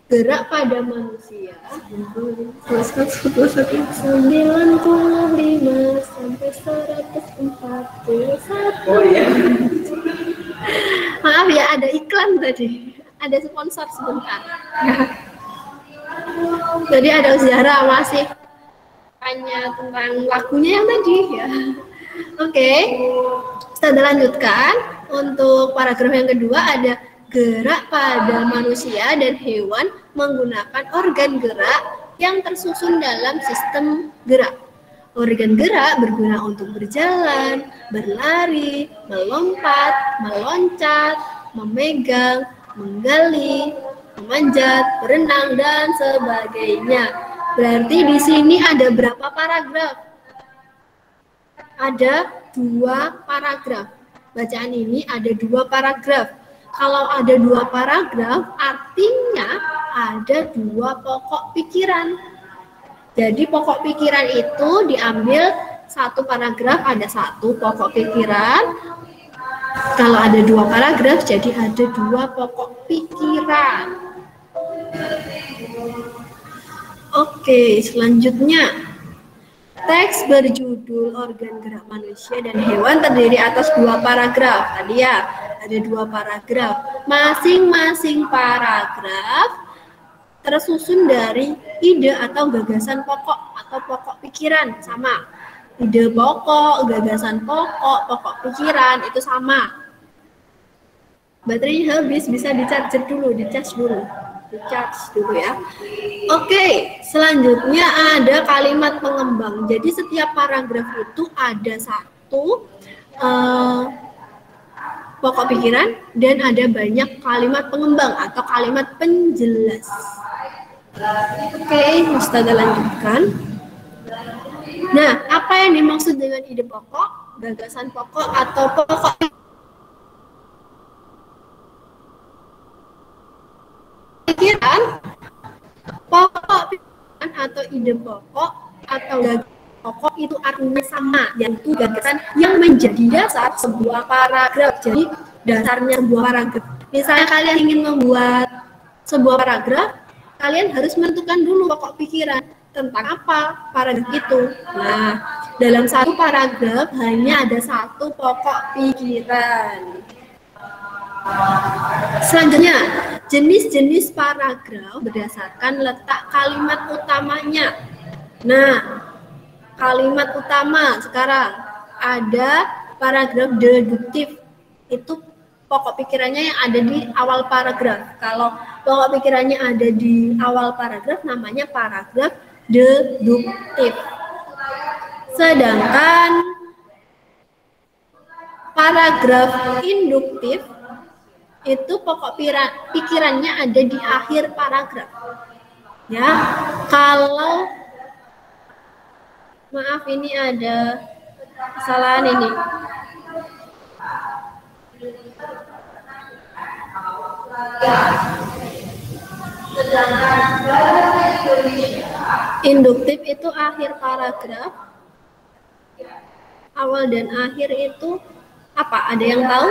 gerak pada manusia 95 sampai 141. Oh iya. Maaf ya, ada iklan tadi. Ada sponsor sebentar. Jadi ada ziarah masih hanya tentang lagunya yang tadi ya. Oke, okay. kita lanjutkan. Untuk paragraf yang kedua ada gerak pada manusia dan hewan menggunakan organ gerak yang tersusun dalam sistem gerak. Organ gerak berguna untuk berjalan, berlari, melompat, meloncat, memegang, menggali, memanjat, berenang, dan sebagainya. Berarti di sini ada berapa paragraf? Ada dua paragraf. Bacaan ini ada dua paragraf. Kalau ada dua paragraf, artinya ada dua pokok pikiran. Jadi pokok pikiran itu diambil satu paragraf ada satu pokok pikiran. Kalau ada dua paragraf jadi ada dua pokok pikiran. Oke, selanjutnya teks berjudul organ gerak manusia dan hewan terdiri atas dua paragraf. Tadi ya, ada dua paragraf. Masing-masing paragraf tersusun dari ide atau gagasan pokok atau pokok pikiran sama. Ide pokok, gagasan pokok, pokok pikiran itu sama. Baterainya habis bisa di-charger dulu, di-charge dulu. Di-charge dulu ya. Oke, selanjutnya ada kalimat pengembang. Jadi setiap paragraf itu ada satu uh, pokok pikiran dan ada banyak kalimat pengembang atau kalimat penjelas. Oke, Ustazah lanjutkan. Nah, apa yang dimaksud dengan ide pokok, gagasan pokok, atau pokok pikiran? Pokok pikiran atau ide pokok atau gagasan pokok itu artinya sama, yaitu gagasan yang menjadi dasar sebuah paragraf. Jadi dasarnya sebuah paragraf. Misalnya kalian ingin membuat sebuah paragraf, kalian harus menentukan dulu pokok pikiran tentang apa paragraf itu. Nah, dalam satu paragraf hanya ada satu pokok pikiran. Selanjutnya, jenis-jenis paragraf berdasarkan letak kalimat utamanya. Nah, kalimat utama sekarang ada paragraf deduktif. Itu pokok pikirannya yang ada di awal paragraf. Kalau pokok pikirannya ada di awal paragraf, namanya paragraf deduktif. Sedangkan paragraf induktif itu pokok pikirannya ada di akhir paragraf. Ya, kalau maaf ini ada kesalahan ini. Induktif itu akhir paragraf. Awal dan akhir itu apa? Ada yang tahu?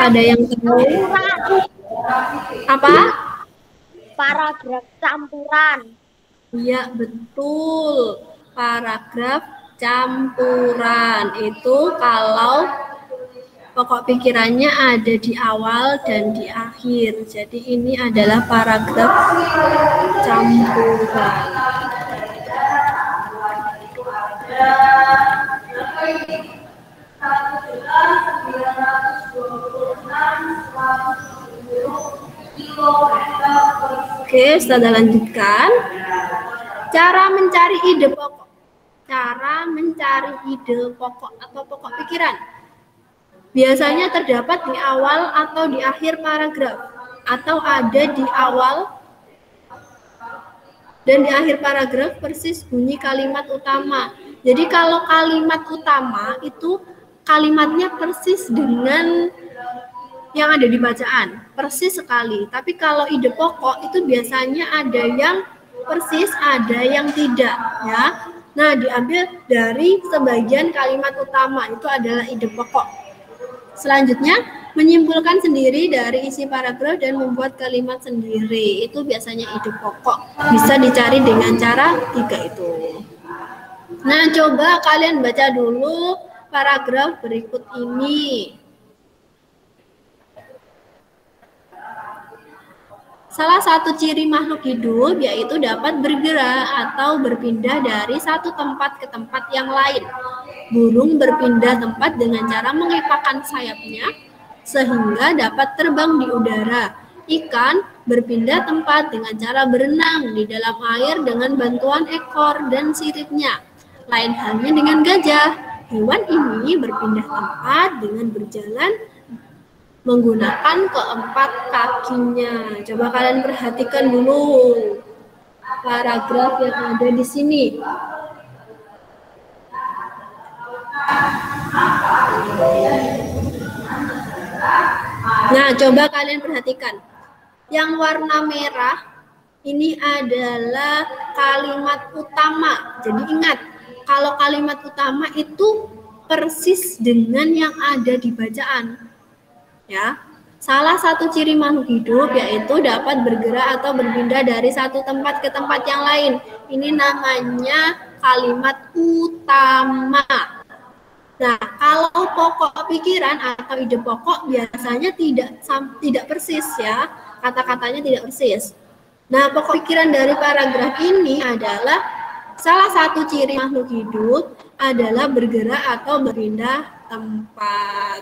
Ada yang tahu? Apa? Paragraf campuran. Iya, betul. Paragraf campuran itu kalau pokok pikirannya ada di awal dan di akhir. Jadi ini adalah paragraf campuran. Oke, sudah lanjutkan. Cara mencari ide pokok. Cara mencari ide pokok atau pokok pikiran. Biasanya terdapat di awal atau di akhir paragraf atau ada di awal dan di akhir paragraf persis bunyi kalimat utama. Jadi kalau kalimat utama itu kalimatnya persis dengan yang ada di bacaan, persis sekali. Tapi kalau ide pokok itu biasanya ada yang persis, ada yang tidak, ya. Nah, diambil dari sebagian kalimat utama itu adalah ide pokok. Selanjutnya, menyimpulkan sendiri dari isi paragraf dan membuat kalimat sendiri. Itu biasanya ide pokok. Bisa dicari dengan cara tiga itu. Nah, coba kalian baca dulu paragraf berikut ini. Salah satu ciri makhluk hidup yaitu dapat bergerak atau berpindah dari satu tempat ke tempat yang lain. Burung berpindah tempat dengan cara mengepakkan sayapnya sehingga dapat terbang di udara. Ikan berpindah tempat dengan cara berenang di dalam air dengan bantuan ekor dan siripnya. Lain halnya dengan gajah. Hewan ini berpindah tempat dengan berjalan menggunakan keempat kakinya. Coba kalian perhatikan dulu paragraf yang ada di sini. Nah, coba kalian perhatikan. Yang warna merah ini adalah kalimat utama. Jadi ingat, kalau kalimat utama itu persis dengan yang ada di bacaan ya. Salah satu ciri makhluk hidup yaitu dapat bergerak atau berpindah dari satu tempat ke tempat yang lain. Ini namanya kalimat utama. Nah, kalau pokok pikiran atau ide pokok biasanya tidak tidak persis ya. Kata-katanya tidak persis. Nah, pokok pikiran dari paragraf ini adalah salah satu ciri makhluk hidup adalah bergerak atau berpindah tempat.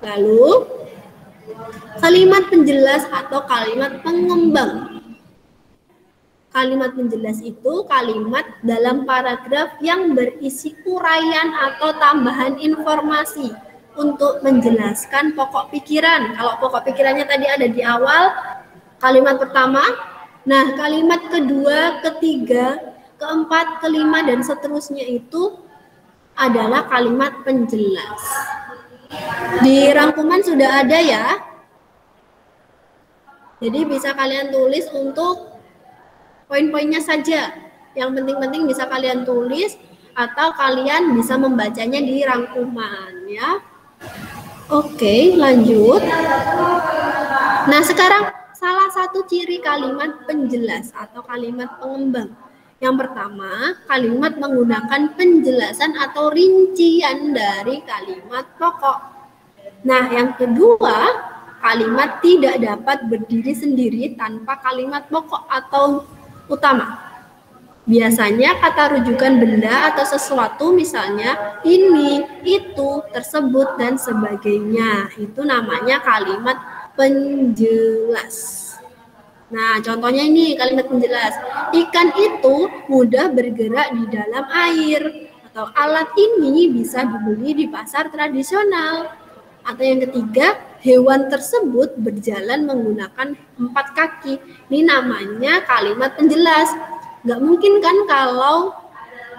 Lalu, kalimat penjelas atau kalimat pengembang. Kalimat penjelas itu kalimat dalam paragraf yang berisi uraian atau tambahan informasi untuk menjelaskan pokok pikiran. Kalau pokok pikirannya tadi ada di awal, kalimat pertama, nah kalimat kedua, ketiga, keempat, kelima, dan seterusnya itu adalah kalimat penjelas. Di rangkuman sudah ada ya. Jadi bisa kalian tulis untuk poin-poinnya saja. Yang penting-penting bisa kalian tulis atau kalian bisa membacanya di rangkuman ya. Oke, lanjut. Nah, sekarang salah satu ciri kalimat penjelas atau kalimat pengembang. Yang pertama, kalimat menggunakan penjelasan atau rincian dari kalimat pokok. Nah, yang kedua, kalimat tidak dapat berdiri sendiri tanpa kalimat pokok atau utama. Biasanya kata rujukan benda atau sesuatu misalnya ini, itu, tersebut, dan sebagainya. Itu namanya kalimat penjelas. Nah, contohnya ini kalimat penjelas. Ikan itu mudah bergerak di dalam air. Atau alat ini bisa dibeli di pasar tradisional. Atau yang ketiga, hewan tersebut berjalan menggunakan empat kaki. Ini namanya kalimat penjelas. Nggak mungkin kan kalau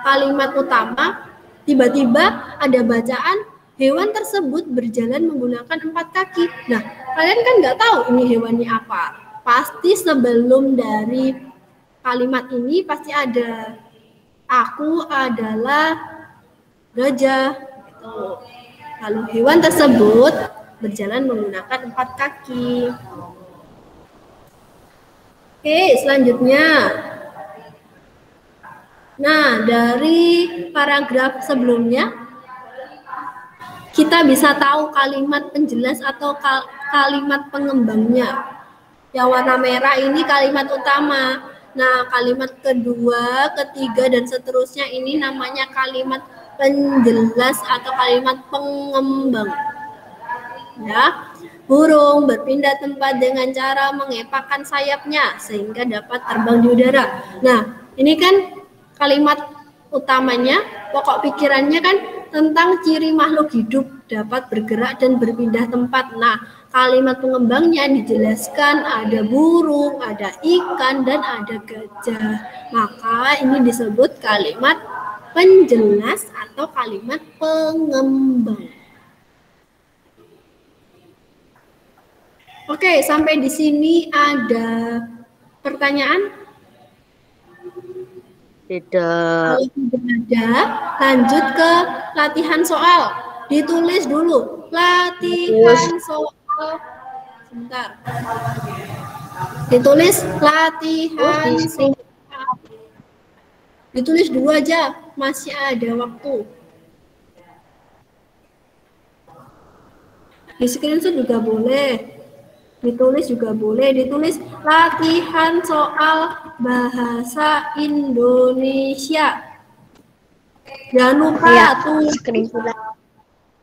kalimat utama tiba-tiba ada bacaan hewan tersebut berjalan menggunakan empat kaki. Nah, kalian kan nggak tahu ini hewannya apa. Pasti sebelum dari kalimat ini pasti ada aku adalah gajah. Gitu. Lalu hewan tersebut berjalan menggunakan empat kaki. Oke, selanjutnya. Nah, dari paragraf sebelumnya, kita bisa tahu kalimat penjelas atau kal kalimat pengembangnya. Yang warna merah ini kalimat utama. Nah, kalimat kedua, ketiga, dan seterusnya ini namanya kalimat penjelas atau kalimat pengembang. Ya, burung berpindah tempat dengan cara mengepakkan sayapnya sehingga dapat terbang di udara. Nah, ini kan kalimat utamanya, pokok pikirannya kan tentang ciri makhluk hidup dapat bergerak dan berpindah tempat. Nah, kalimat pengembangnya dijelaskan ada burung, ada ikan, dan ada gajah. Maka ini disebut kalimat penjelas atau kalimat pengembang. Oke, sampai di sini ada pertanyaan? Tidak. Kalau ada, lanjut ke latihan soal. Ditulis dulu. Latihan soal. Sebentar. Ditulis latihan soal. Ditulis dulu aja, masih ada waktu. Di screenshot juga boleh. Ditulis juga boleh. Ditulis latihan soal bahasa Indonesia. Jangan lupa tulis screenshot.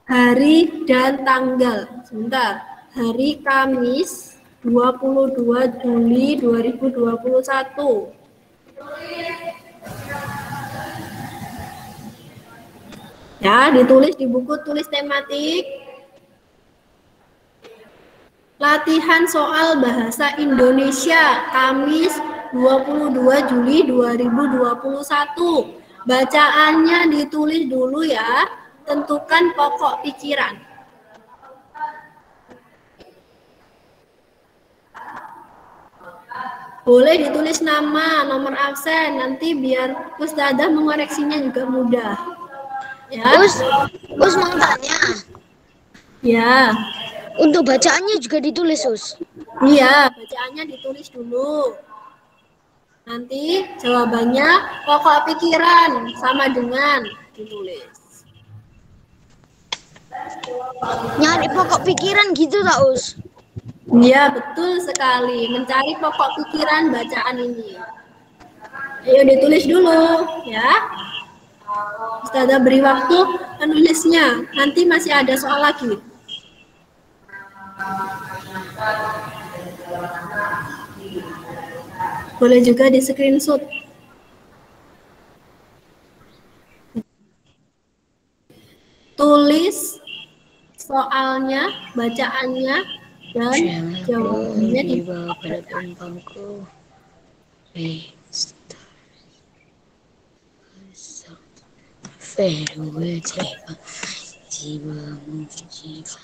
hari dan tanggal. Sebentar. Hari Kamis 22 Juli 2021. Ya, ditulis di buku tulis tematik. Latihan soal bahasa Indonesia Kamis 22 Juli 2021. Bacaannya ditulis dulu ya. Tentukan pokok pikiran. Boleh ditulis nama, nomor absen, nanti biar Ustazah mengoreksinya juga mudah. Ya. Us, Us mau tanya. Ya. Untuk bacaannya juga ditulis, Us. Iya, bacaannya ditulis dulu. Nanti jawabannya pokok pikiran sama dengan ditulis. Nyari pokok pikiran gitu tak, Us? Iya, betul sekali. Mencari pokok pikiran bacaan ini. Ayo ditulis dulu, ya. Ustazah beri waktu menulisnya. Nanti masih ada soal lagi. Boleh juga di screenshot. Tulis soalnya, bacaannya, dan jawabannya di jiwa pada tumpangku. Farewell jiwa, jiwamu jiwa.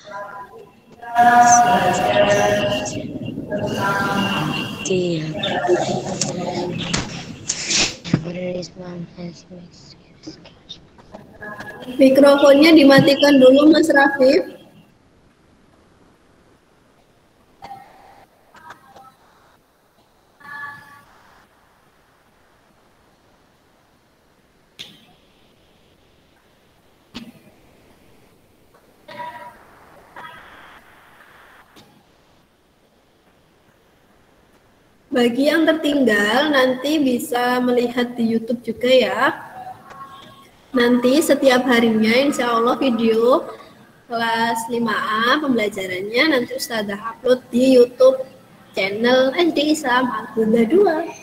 Mikrofonnya dimatikan dulu Mas Rafif. Bagi yang tertinggal nanti bisa melihat di YouTube juga ya. Nanti setiap harinya insya Allah video kelas 5A pembelajarannya nanti Ustazah upload di YouTube channel SD Islam Al-Huda 2.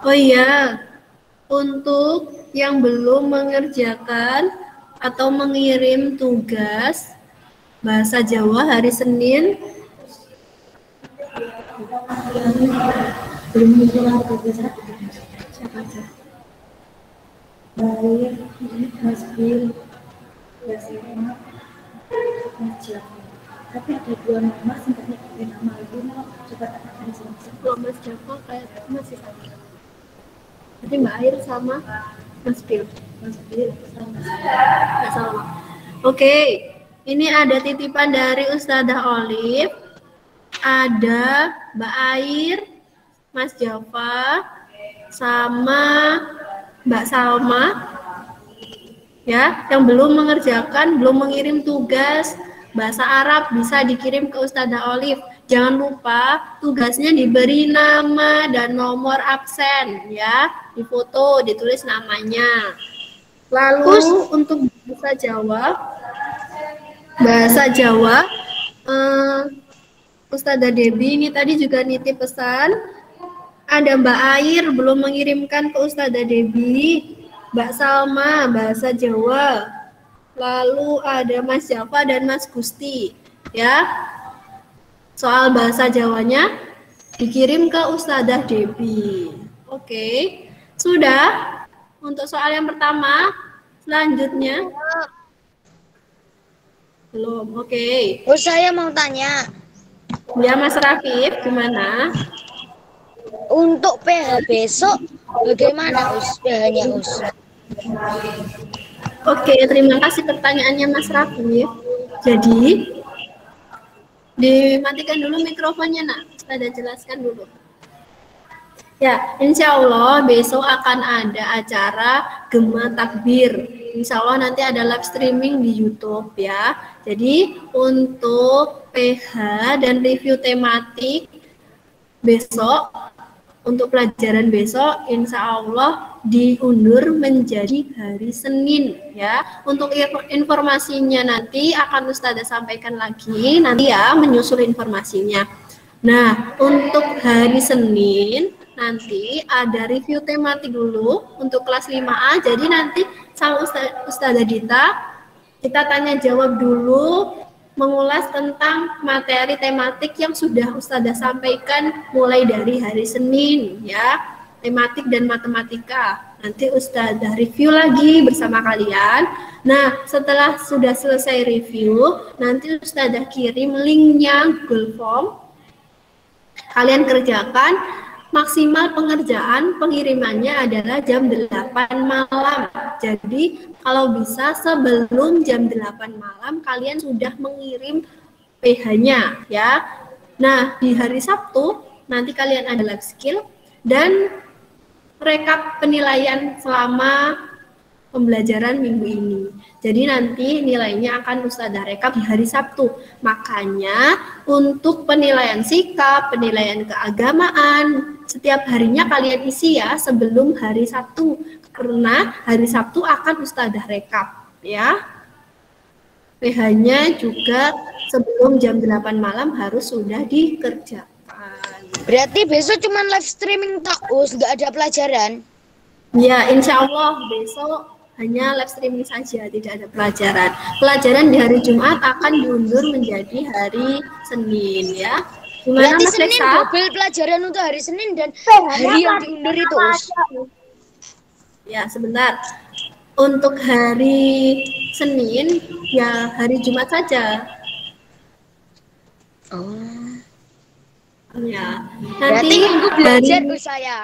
Oh iya, untuk yang belum mengerjakan atau mengirim tugas bahasa Jawa hari Senin. Belum mengirim tugas siapa aja? Baik, Mas Bil, Mas Mas Jafar. Tapi ada dua nama sempat nyebutin nama itu, coba katakan Mas Jafar kayak masih Air sama Mas Bil. Mas. Oke, ini ada titipan dari Ustazah Olive. Ada Mbak Air, Mas Java, sama Mbak Salma. Ya, yang belum mengerjakan, belum mengirim tugas bahasa Arab bisa dikirim ke Ustazah Olive. Jangan lupa tugasnya diberi nama dan nomor absen ya, difoto, ditulis namanya. Lalu untuk bahasa Jawa, bahasa Jawa, eh, Ustazah Debi ini tadi juga nitip pesan. Ada Mbak Air belum mengirimkan ke Ustazah Debi, Mbak Salma bahasa Jawa. Lalu ada Mas Java dan Mas Gusti, ya soal bahasa Jawanya dikirim ke Ustazah Debi. Oke, sudah untuk soal yang pertama. Selanjutnya belum. Oke, Oh, saya mau tanya. ya Mas Rafif gimana? Untuk PH besok bagaimana Us? PH-nya Us? Oke, terima kasih pertanyaannya Mas Rafif. Jadi dimatikan dulu mikrofonnya nak. Ada jelaskan dulu. Ya, insya Allah besok akan ada acara Gema Takbir. Insya Allah nanti ada live streaming di YouTube ya. Jadi untuk PH dan review tematik besok untuk pelajaran besok insya Allah diundur menjadi hari Senin ya. Untuk inf- informasinya nanti akan Ustazah sampaikan lagi nanti ya menyusul informasinya. Nah, untuk hari Senin nanti ada review tematik dulu untuk kelas 5A. Jadi nanti sama Ustaz- Ustazah Dita kita tanya jawab dulu mengulas tentang materi tematik yang sudah Ustazah sampaikan mulai dari hari Senin ya. Tematik dan matematika. Nanti Ustazah review lagi bersama kalian. Nah setelah sudah selesai review nanti Ustazah kirim linknya Google Form. Kalian kerjakan maksimal pengerjaan pengirimannya adalah jam 8 malam. Jadi kalau bisa sebelum jam 8 malam kalian sudah mengirim PH-nya ya. Nah, di hari Sabtu nanti kalian ada live skill dan rekap penilaian selama pembelajaran minggu ini. Jadi nanti nilainya akan Ustazah rekap di hari Sabtu. Makanya untuk penilaian sikap, penilaian keagamaan, setiap harinya kalian isi ya sebelum hari Sabtu. Karena hari Sabtu akan Ustazah rekap ya. PH-nya juga sebelum jam 8 malam harus sudah dikerjakan. Berarti besok cuma live streaming tak Us, nggak ada pelajaran. Ya, insya Allah besok hanya live streaming saja, tidak ada pelajaran. Pelajaran di hari Jumat akan diundur menjadi hari Senin ya. Gimana Berarti Mas Senin Leksa? double pelajaran untuk hari Senin dan hari yang diundur itu. Ya, sebentar. Untuk hari Senin, ya hari Jumat saja. Oh. Ya. Berarti Nanti minggu belajar hari, saya.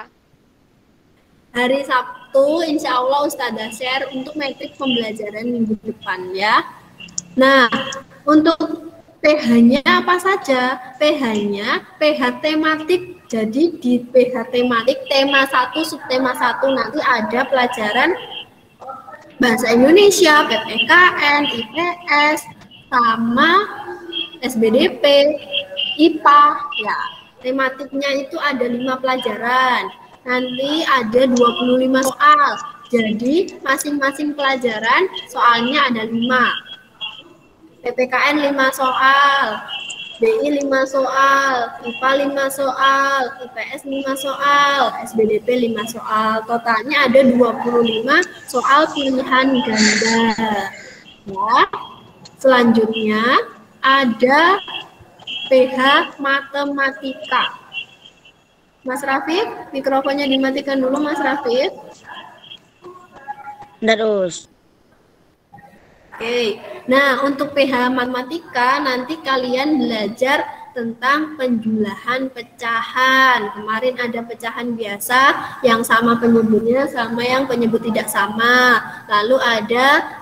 hari Sabtu, insya Allah Ustazah share untuk metrik pembelajaran minggu depan ya. Nah, untuk PH-nya apa saja? PH-nya PH tematik. Jadi di PH tematik tema 1 subtema 1 nanti ada pelajaran bahasa Indonesia, PPKN, IPS, sama SBDP, IPA. Ya, tematiknya itu ada lima pelajaran. Nanti ada 25 soal. Jadi masing-masing pelajaran soalnya ada lima. PPKN 5 soal, BI 5 soal, IPA 5 soal, IPS 5 soal, SBDP 5 soal. Totalnya ada 25 soal pilihan ganda. Ya. Selanjutnya ada PH Matematika. Mas Rafif, mikrofonnya dimatikan dulu Mas Rafif. Bentar, Us. Oke, nah untuk PH Matematika nanti kalian belajar tentang penjumlahan pecahan. Kemarin ada pecahan biasa yang sama penyebutnya sama yang penyebut tidak sama. Lalu ada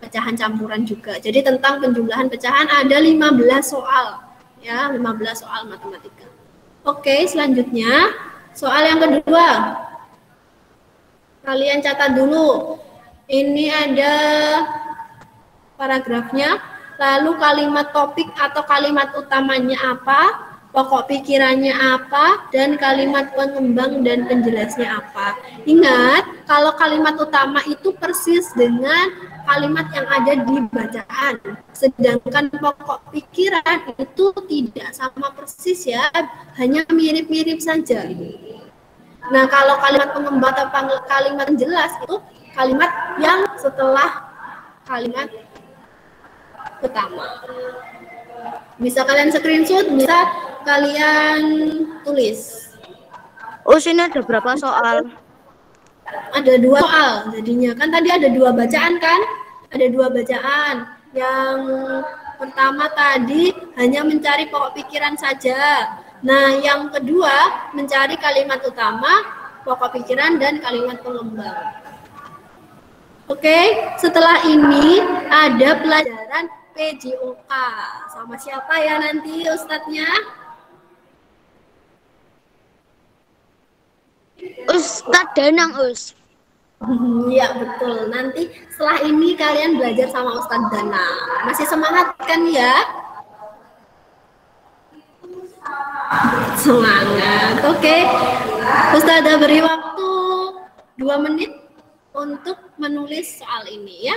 pecahan campuran juga. Jadi tentang penjumlahan pecahan ada 15 soal. Ya, 15 soal matematika. Oke, selanjutnya soal yang kedua. Kalian catat dulu. Ini ada paragrafnya, lalu kalimat topik atau kalimat utamanya apa, pokok pikirannya apa, dan kalimat pengembang dan penjelasnya apa. Ingat, kalau kalimat utama itu persis dengan kalimat yang ada di bacaan. Sedangkan pokok pikiran itu tidak sama persis ya, hanya mirip-mirip saja. Nah, kalau kalimat pengembang atau kalimat jelas itu kalimat yang setelah kalimat utama. Bisa kalian screenshot, bisa kalian tulis. Us, ini ada berapa soal? Ada dua soal jadinya. Kan tadi ada dua bacaan kan? Ada dua bacaan. Yang pertama tadi hanya mencari pokok pikiran saja. Nah, yang kedua mencari kalimat utama, pokok pikiran dan kalimat pengembang. Oke, setelah ini ada pelajaran PJOK. Sama siapa ya nanti ustadznya? Ustadz Danang, Us. Iya betul. Nanti setelah ini kalian belajar sama Ustadz Danang. Masih semangat kan ya? Semangat. Oke. Ustazah beri waktu dua menit untuk menulis soal ini ya.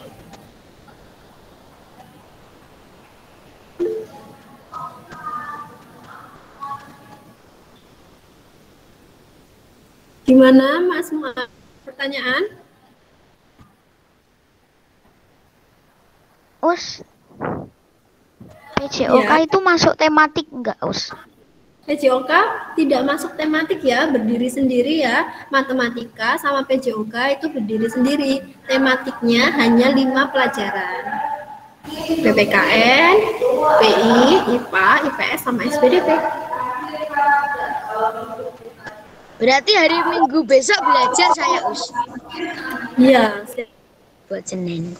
Gimana Mas Muhammad? Pertanyaan? Us. PJOK Ya. itu masuk tematik enggak, Us? PJOK tidak masuk tematik ya, berdiri sendiri ya. Matematika sama PJOK itu berdiri sendiri. Tematiknya hanya lima pelajaran. PPKN, PI, IPA, IPS, sama SPDP. Berarti hari Minggu besok belajar saya, Us. Iya, Buat Senin.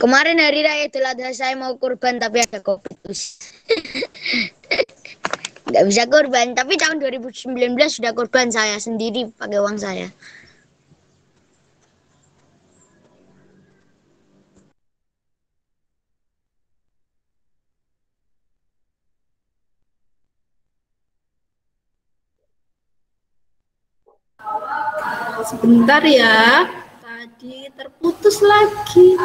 Kemarin hari raya Idul Adha saya mau kurban tapi ada covid. Nggak bisa kurban, tapi tahun 2019 sudah kurban saya sendiri pakai uang saya. Sebentar ya. Tadi terputus lagi.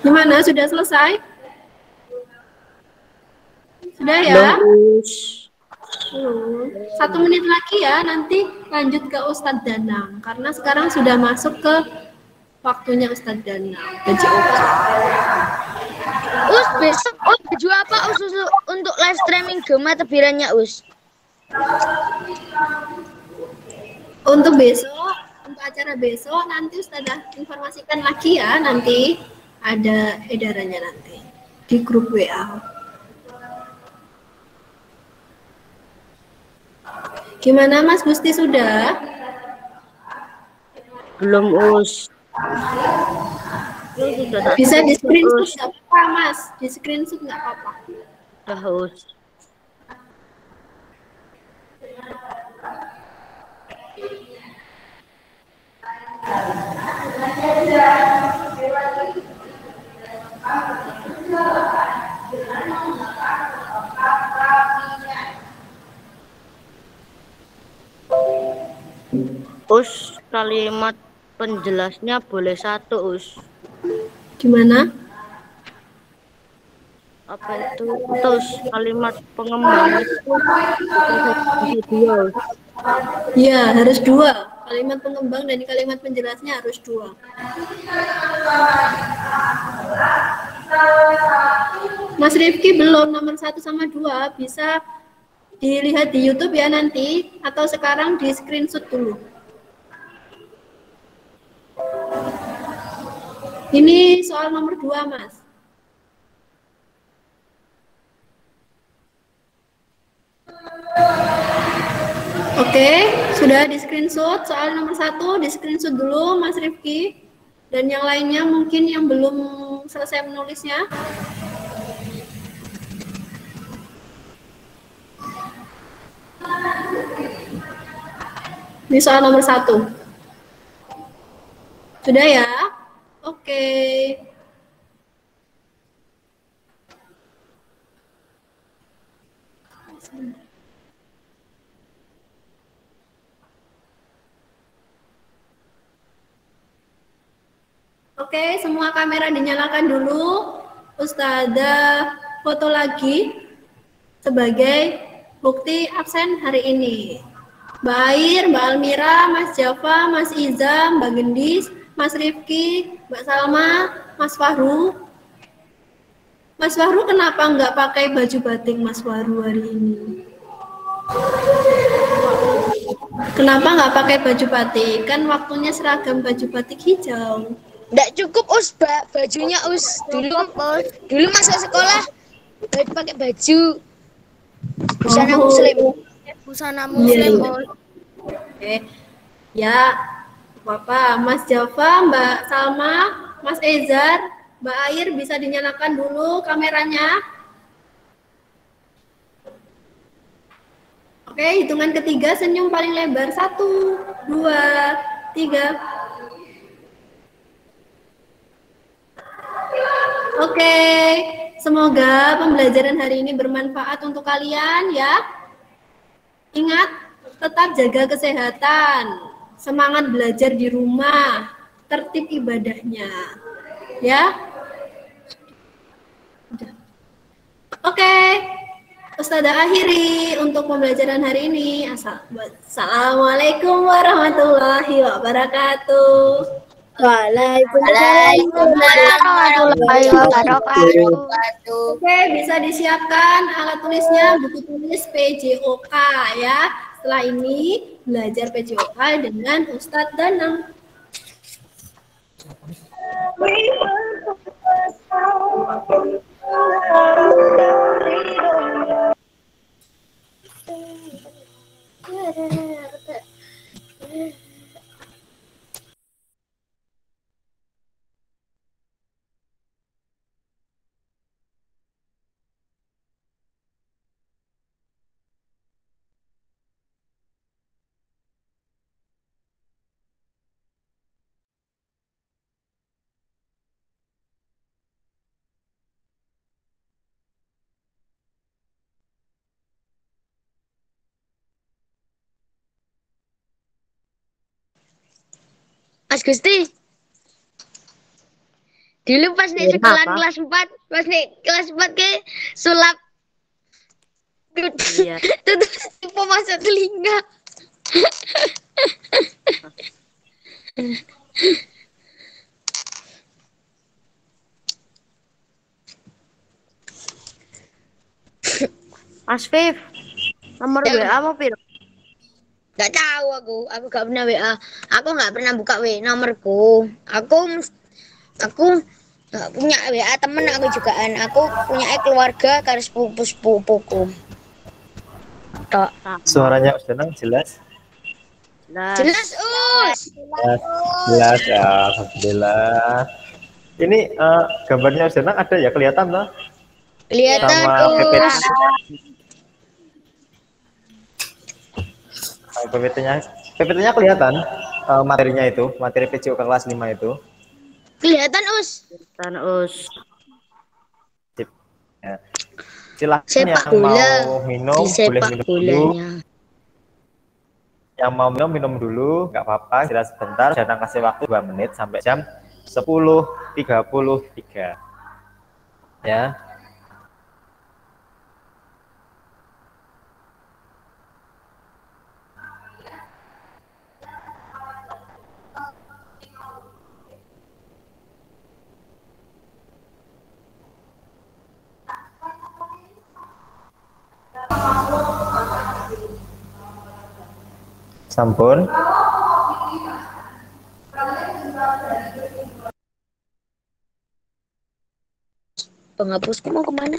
Gimana? Sudah selesai? Sudah ya? Hmm, Satu menit lagi ya, nanti lanjut ke Ustadz Danang. Karena sekarang sudah masuk ke waktunya Ustadz Danang, PJOK. Us besok us baju apa us, us untuk live streaming Gema tebirannya us? Untuk besok, untuk acara besok, nanti Ustazah informasikan lagi ya, nanti ada edarannya nanti di grup WA. Gimana Mas Gusti sudah? Belum us. Bisa di screenshot nggak apa-apa Mas, di screenshot nggak apa-apa. Udah us. Us kalimat penjelasnya boleh satu us. Gimana? Apa itu? Terus kalimat pengembang itu bisa dua. Ya, harus dua. Kalimat pengembang dan kalimat penjelasnya harus dua. Mas Rifki belum nomor satu sama dua bisa dilihat di YouTube ya nanti atau sekarang di screenshot dulu. Ini soal nomor dua, Mas. Oke, sudah di screenshot soal nomor satu di screenshot dulu Mas Rifki dan yang lainnya mungkin yang belum selesai menulisnya. Ini soal nomor satu. Sudah ya? Oke. Oke, semua kamera dinyalakan dulu. Ustazah foto lagi sebagai bukti absen hari ini. Mbak Air, Mbak Almira, Mas Java, Mas Iza, Mbak Gendis, Mas Rifki, Mbak Salma, Mas Fahru. Mas Fahru kenapa nggak pakai baju batik Mas Fahru hari ini? Kenapa nggak pakai baju batik? Kan waktunya seragam baju batik hijau. Nggak cukup us ba- bajunya us dulu dulu masa sekolah ba- pakai baju busana Oh. muslim busana muslim Iya. Us. Oke. Ya, Bapak, Mas Java, Mbak Salma, Mas Ezar, Mbak Air bisa dinyalakan dulu kameranya. Oke, hitungan ketiga senyum paling lebar. Satu, dua, tiga. Oke, semoga pembelajaran hari ini bermanfaat untuk kalian ya. Ingat, tetap jaga kesehatan, semangat belajar di rumah, tertib ibadahnya. Ya. Oke. Ustazah akhiri untuk pembelajaran hari ini. Assalamualaikum warahmatullahi wabarakatuh. Warahmatullahi wabarakatuh. Oke, bisa disiapkan alat tulisnya, buku tulis PJOK ya. Setelah ini belajar PJOK dengan Ustadz Danang. Mas Gusti dulu pas nih Iya, sekolah apa? kelas 4 pas nih kelas 4 ke sulap Iya. Tutup tipu masuk telinga. Mas Viv, nomor. WA apa piro? Gak tahu aku, aku gak pernah WA. Aku gak pernah buka WA nomorku. Aku aku gak punya WA temen aku jugaan. Aku punya keluarga karo sepupu sepupuku. Tok. Suaranya Us Danang jelas? Nah, Jelas us. Jelas, jelas ya, alhamdulillah. Ini eh, gambarnya Us Danang ada ya kelihatan loh Kelihatan sama us. PPT-nya. PPT-nya kelihatan eh, materinya itu, materi PCOK kelas 5 itu. Kelihatan us. Tan Us. Sip. Ya. Silahkan Sepak yang bola. mau minum Di boleh sepak minum dulu. bolanya. Yang mau minum minum dulu, nggak apa-apa. Istirahat sebentar. Jangan kasih waktu 2 menit sampai jam 10.33. Ya. Sampun. Penghapusku mau ke mana?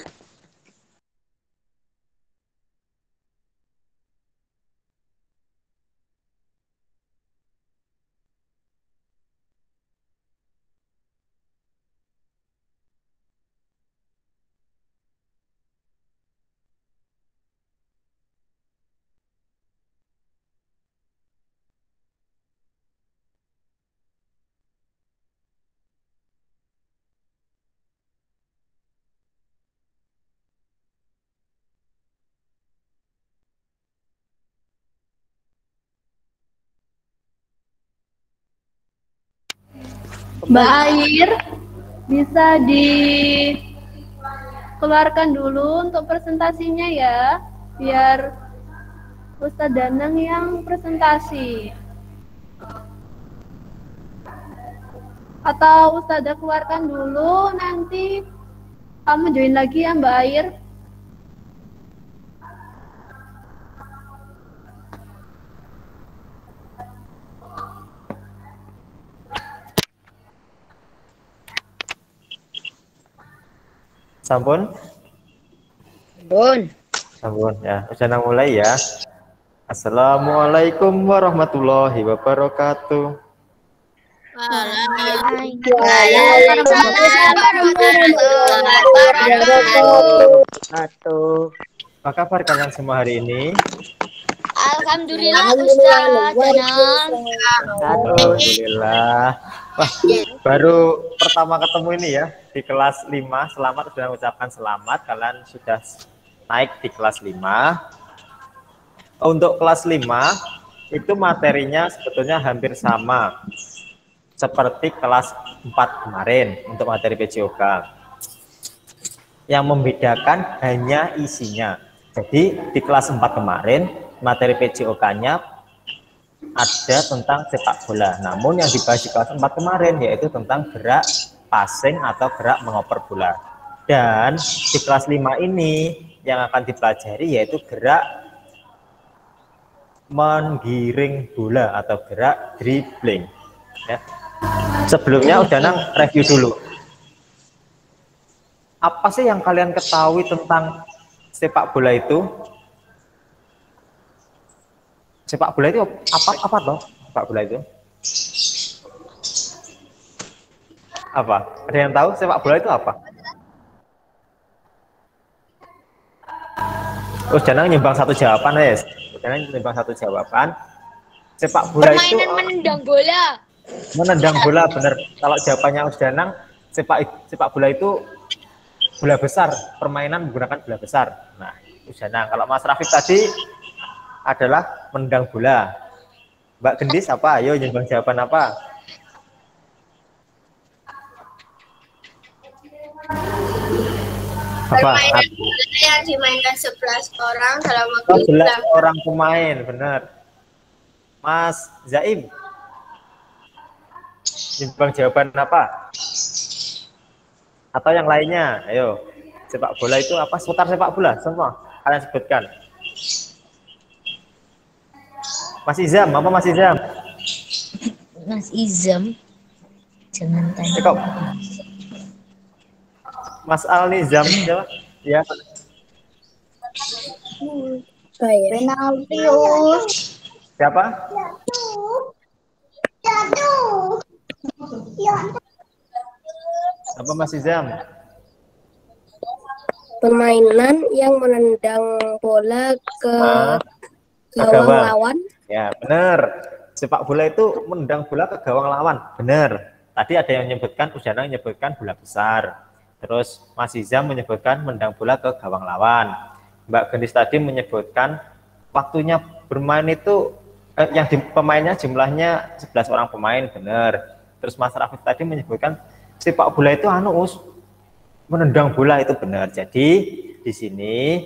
Mbak Air bisa dikeluarkan dulu untuk presentasinya ya, biar Ustadz Danang yang presentasi. Atau Ustazah keluarkan dulu, nanti kamu join lagi ya Mbak Air. Sampun. Bun. Sampun ya. Udah mulai ya. Assalamualaikum warahmatullahi wabarakatuh. Satu. Apa kabar kalian semua hari ini? Alhamdulillah Ustaz Danang. Alhamdulillah. Wah, baru pertama ketemu ini ya di kelas 5. Selamat sudah mengucapkan selamat. Kalian sudah naik di kelas 5. Untuk kelas 5 itu materinya sebetulnya hampir sama seperti kelas 4 kemarin untuk materi PJOK. Yang membedakan hanya isinya. Jadi di kelas 4 kemarin materi PJOK-nya ada tentang sepak bola. Namun yang dibahas di kelas 4 kemarin yaitu tentang gerak passing atau gerak mengoper bola. Dan di kelas 5 ini yang akan dipelajari yaitu gerak menggiring bola atau gerak dribbling. Ya. Sebelumnya udah nang review dulu. Apa sih yang kalian ketahui tentang sepak bola itu? Sepak bola itu apa apa toh? Sepak bola itu? Apa? Ada yang tahu sepak bola itu apa? Oh, jangan nyumbang satu jawaban, Yes. Jangan nyumbang satu jawaban. Sepak bola itu Permainan menendang bola. menendang bola benar. Kalau jawabannya Usdanang, sepak sepak bola itu bola besar, permainan menggunakan bola besar. Nah, Usdanang. Kalau Mas Rafif tadi adalah menendang bola. Mbak Gendis apa? Ayo nyumbang jawaban apa? Apa? yang dimainkan 11 orang dalam waktu 11 orang pemain, benar. Mas Zaim. Nimbang jawaban apa? Atau yang lainnya? Ayo. Sepak bola itu apa? Seputar sepak bola semua. Kalian sebutkan. Mas Izam, apa Mas Izam? Mas Izam. Jangan tanya. Kok Mas Al Nizam siapa? Ya. Penaltius. Siapa? Apa Mas Izam? permainan yang menendang bola ke Ah, gawang. lawan Ya, benar. Sepak bola itu menendang bola ke gawang lawan. Benar. Tadi ada yang menyebutkan, Udana menyebutkan bola besar. Terus Mas Izam menyebutkan menendang bola ke gawang lawan. Mbak Gendis tadi menyebutkan waktunya bermain itu eh, yang di, pemainnya jumlahnya 11 orang pemain, benar. Terus Mas Rafif tadi menyebutkan sepak bola itu anu Us, menendang bola itu benar. Jadi di sini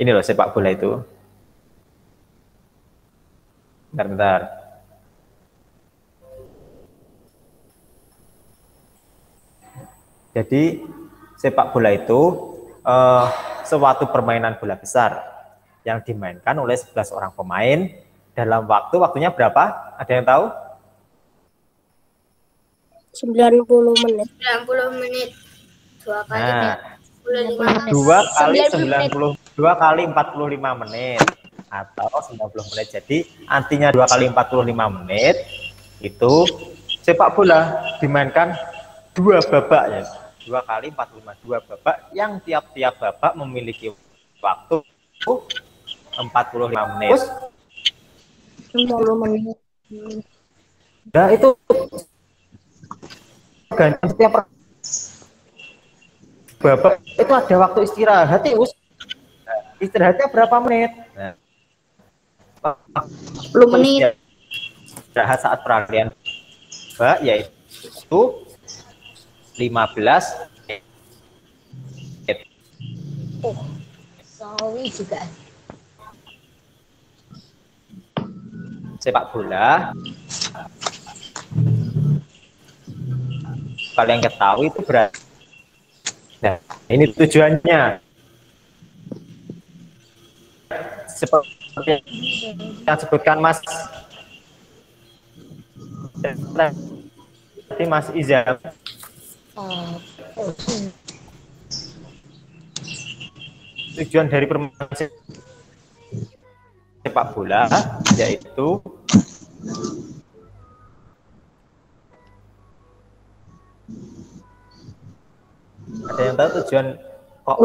ini loh sepak bola itu. Bentar, bentar. Jadi sepak bola itu eh, suatu permainan bola besar yang dimainkan oleh 11 orang pemain dalam waktu waktunya berapa? Ada yang tahu? 90 menit 90 menit. Dua kali Nah, 45 dua kali 90 90 dua kali 45 menit atau 90 menit. Jadi artinya dua kali 45 menit itu sepak bola dimainkan dua babak ya. Dua kali 45 dua babak yang tiap-tiap babak memiliki waktu 45 menit. 90 menit Nah itu ganti setiap babak itu ada waktu istirahat ya Us. Istirahatnya berapa menit? Nah, 10 menit. Istirahat saat peralihan. Babak yaitu 15 menit. Sorry juga. sepak bola. Kalian ketahui itu berarti nah ini tujuannya. Seperti yang sebutkan Mas. Tadi Mas Izam Oh, tujuan dari permainan sepak bola yaitu ada yang tahu tujuan kok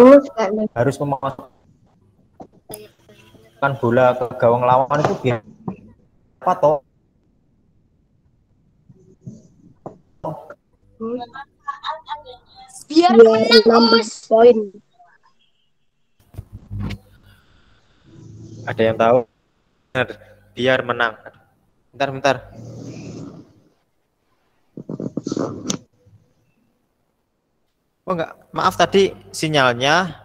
harus memasukkan bola ke gawang lawan itu biar apa toh? biar biar menang, nambah poin Ada yang tahu? Benar, biar menang. Bentar, bentar. Oh enggak, maaf tadi sinyalnya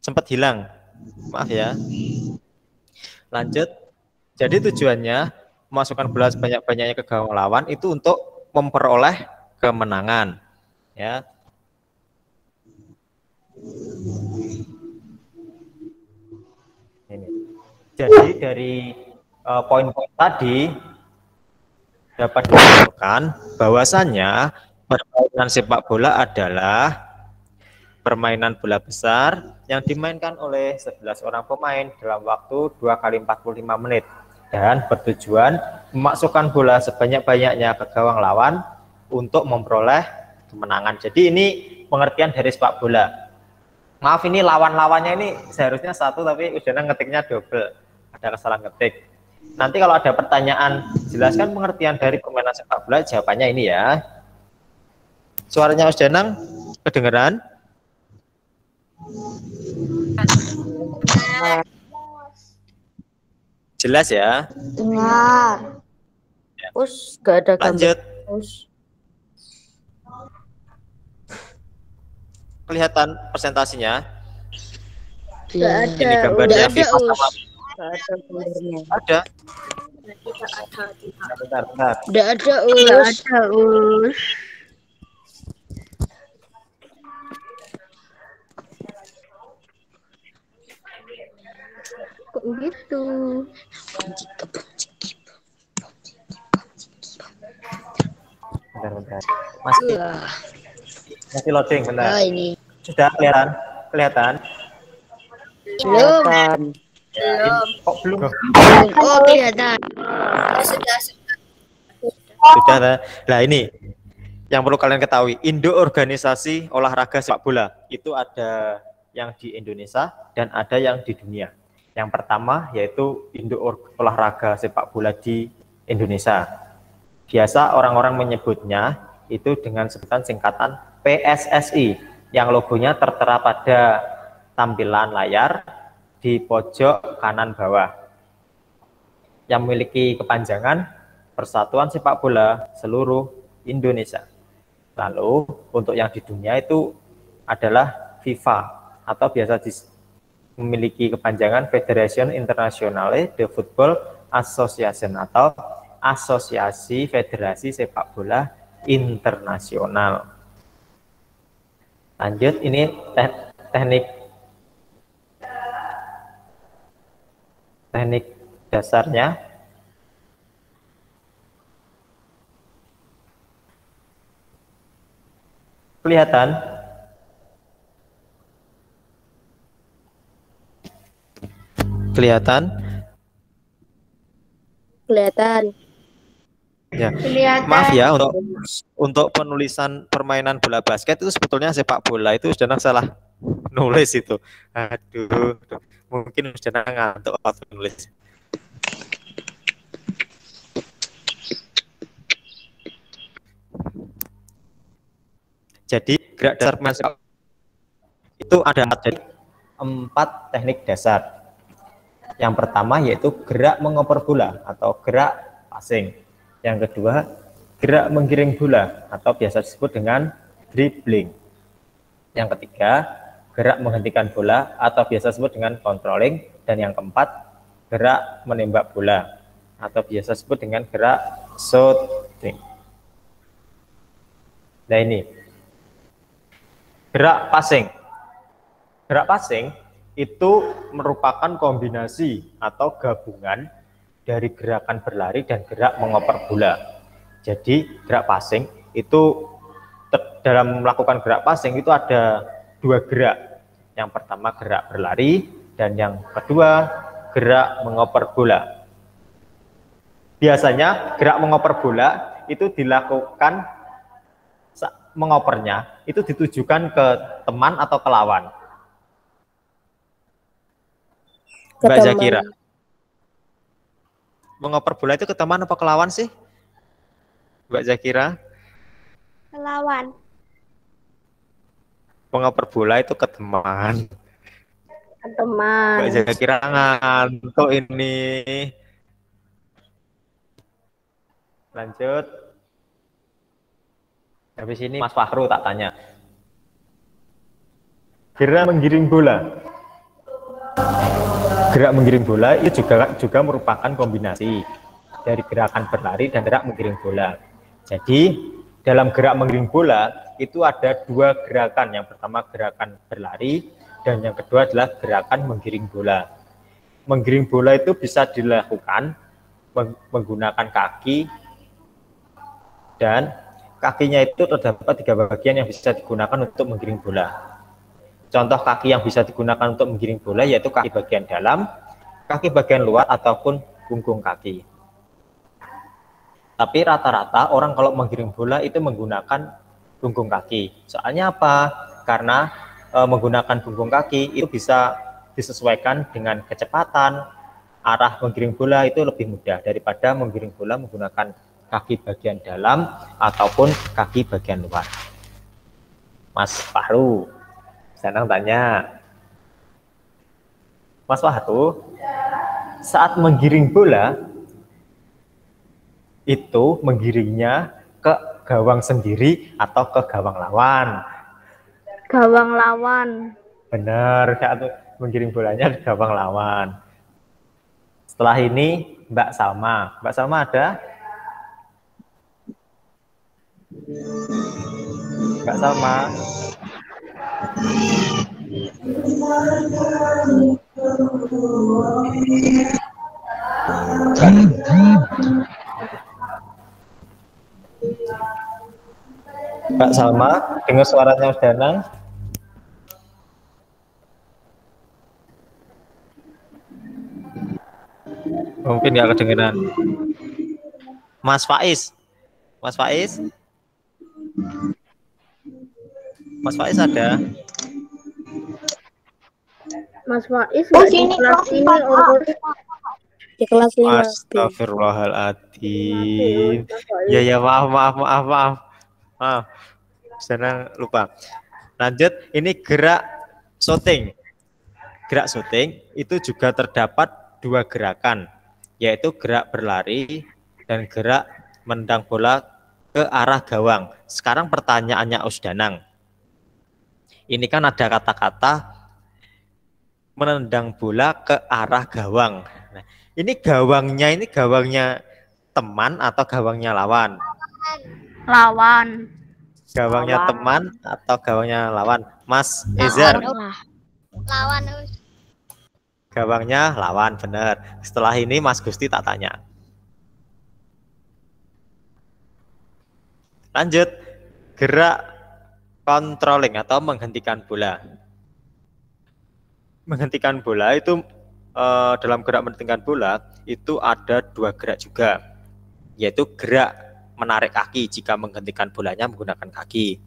sempat hilang. Maaf ya. Lanjut. Jadi tujuannya memasukkan bola sebanyak-banyaknya ke gawang lawan itu untuk memperoleh kemenangan. Ya. Ini. Jadi dari eh, poin-poin tadi dapat disimpulkan bahwasannya permainan sepak bola adalah permainan bola besar yang dimainkan oleh 11 orang pemain dalam waktu 2 kali 45 menit dan bertujuan memasukkan bola sebanyak-banyaknya ke gawang lawan untuk memperoleh kemenangan. Jadi ini pengertian dari sepak bola. Maaf ini lawan-lawannya ini seharusnya satu tapi udah ngetiknya double. Ada kesalahan ngetik. Nanti kalau ada pertanyaan jelaskan pengertian dari permainan sepak bola jawabannya ini ya. Suaranya Mas Danang kedengeran? Jelas ya? Dengar. Us gak ada gambar. Lanjut. Us. Kelihatan presentasinya. Ya. Ini gambarnya Nggak ada, FIFA Us. sama Nggak ada sumbernya. ada. Tidak ada, tidak. Bentar, bentar. Nggak ada, Us. ada, Us. Gitu? Bentar, bentar. Masih Wah, masih loading oh, bentar. ini. Sudah kelihatan? Kelihatan? Belum. Kelihatan. Belum. Kok belum? Belum. Oh, kelihatan. Ya, sudah, sudah. Sudah. nah. Nah, ini yang perlu kalian ketahui, Indo organisasi olahraga sepak bola itu ada yang di Indonesia dan ada yang di dunia. Yang pertama yaitu Indo Or- olahraga sepak bola di Indonesia. Biasa orang-orang menyebutnya itu dengan sebutan singkatan PSSI yang logonya tertera pada tampilan layar di pojok kanan bawah yang memiliki kepanjangan Persatuan Sepak Bola Seluruh Indonesia. Lalu untuk yang di dunia itu adalah FIFA atau biasa memiliki kepanjangan Federation Internationale de Football Association atau Asosiasi Federasi Sepak Bola Internasional. Lanjut ini te- teknik teknik dasarnya kelihatan kelihatan? Kelihatan. ya. Kelihatan. maaf ya untuk untuk penulisan permainan bola basket itu sebetulnya sepak bola itu sudah salah nulis itu. Aduh mungkin sudah ngantuk waktu nulis. Jadi gerak dasar itu ada jadi empat teknik dasar yang pertama yaitu gerak mengoper bola atau gerak passing yang kedua, gerak menggiring bola atau biasa disebut dengan dribbling. Yang ketiga, gerak menghentikan bola atau biasa disebut dengan controlling. Dan yang keempat, gerak menembak bola atau biasa disebut dengan gerak shooting. Nah ini, gerak passing. Gerak passing itu merupakan kombinasi atau gabungan dari gerakan berlari dan gerak mengoper bola. Jadi gerak passing itu dalam melakukan gerak passing itu ada dua gerak. Yang pertama gerak berlari dan yang kedua gerak mengoper bola. Biasanya gerak mengoper bola itu dilakukan mengopernya itu ditujukan ke teman atau ke lawan. Ke Mbak. Zakira. Mengoper bola itu ke teman apa ke lawan sih? Mbak Zakira, Lawan. mengoper bola itu ke teman. Ke teman. Mbak Zakira ngantuk ini. Lanjut. Habis ini Mas Fahru tak tanya. Gerak menggiring bola. Gerak menggiring bola itu juga juga merupakan kombinasi dari gerakan berlari dan gerak menggiring bola. Jadi dalam gerak menggiring bola itu ada dua gerakan. Yang pertama gerakan berlari dan yang kedua adalah gerakan menggiring bola. Menggiring bola itu bisa dilakukan meng- menggunakan kaki dan kakinya itu terdapat tiga bagian yang bisa digunakan untuk menggiring bola. Contoh kaki yang bisa digunakan untuk menggiring bola yaitu kaki bagian dalam, kaki bagian luar ataupun punggung kaki. Tapi rata-rata orang kalau menggiring bola itu menggunakan punggung kaki. Soalnya apa? Karena e, menggunakan punggung kaki itu bisa disesuaikan dengan kecepatan, arah menggiring bola itu lebih mudah daripada menggiring bola menggunakan kaki bagian dalam ataupun kaki bagian luar. Mas Fahru, Senang tanya. Mas Wahatu, saat menggiring bola, itu menggiringnya ke gawang sendiri atau ke gawang lawan? Gawang lawan. Benar, saat menggiring bolanya ke gawang lawan. Setelah ini Mbak Salma. Mbak Salma ada? Mbak Salma. Mbak Salma, dengar suaranya Mas Danang? Mungkin nggak kedengeran. Mas Faiz, Mas Faiz, Mas Faiz ada? Mas Faiz Oh, di sini, kelas ini Di kelas lima. Astagfirullahaladzim. Ya ya maaf maaf maaf maaf. Maaf. Saya lupa. Lanjut, ini gerak syuting. Gerak syuting itu juga terdapat dua gerakan, yaitu gerak berlari dan gerak mendang bola ke arah gawang. Sekarang pertanyaannya Usdanang. Ini kan ada kata-kata menendang bola ke arah gawang. Nah, ini gawangnya ini gawangnya teman atau gawangnya lawan? Lawan. Gawangnya Lawan. teman atau gawangnya lawan? Mas Ezar, Lawan gawangnya lawan, benar. Setelah ini Mas Gusti tak tanya. Lanjut, gerak controlling atau menghentikan bola. Menghentikan bola itu eh, dalam gerak menghentikan bola itu ada dua gerak juga, yaitu gerak menarik kaki jika menghentikan bolanya menggunakan kaki,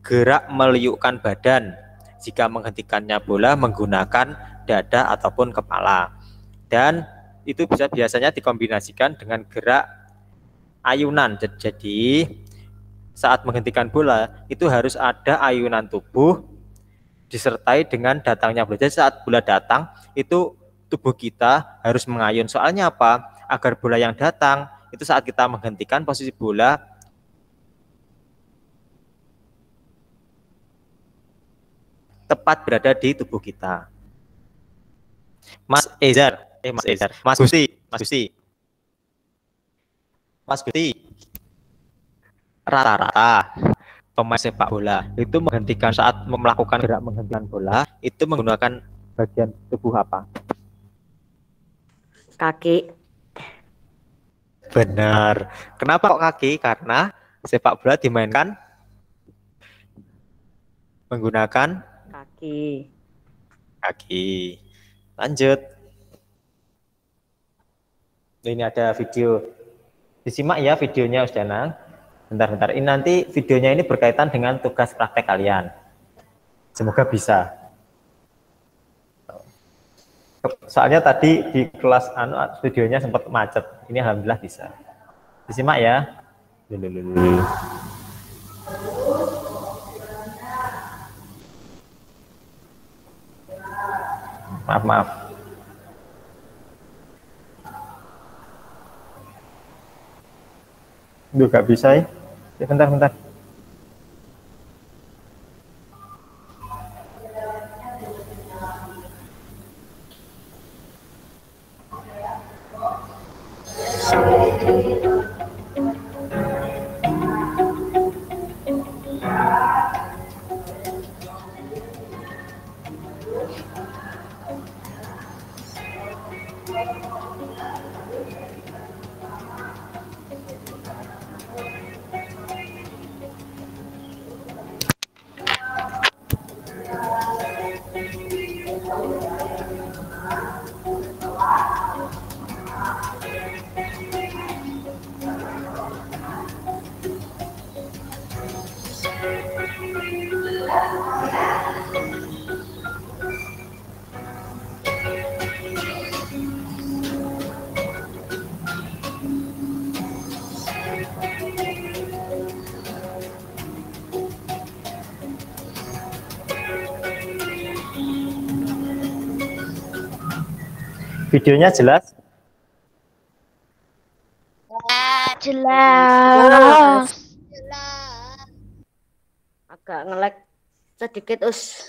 gerak meliukkan badan jika menghentikannya bola menggunakan dada ataupun kepala, dan itu bisa biasanya dikombinasikan dengan gerak ayunan. Jadi saat menghentikan bola itu harus ada ayunan tubuh disertai dengan datangnya bola. Jadi saat bola datang itu tubuh kita harus mengayun. Soalnya apa? Agar bola yang datang itu saat kita menghentikan posisi bola tepat berada di tubuh kita. Mas Ezar, eh Mas Ezar, Mas Gusti, Mas Gusti. Mas Gusti. Rata-rata pemain sepak bola itu menghentikan saat melakukan gerak menghentikan bola itu menggunakan bagian tubuh apa? Kaki. Benar. Kenapa kok kaki? Karena sepak bola dimainkan menggunakan Kaki. kaki. Lanjut. Ini ada video. Disimak ya videonya Usdana. Bentar-bentar. Ini nanti videonya ini berkaitan dengan tugas praktek kalian. Semoga bisa. Soalnya tadi di kelas anu videonya sempat macet. Ini alhamdulillah bisa. Disimak ya. Maaf, maaf. Duh, gak bisa ya. Ya, bentar, bentar. Videonya jelas? Jelas. Agak ngelek sedikit us.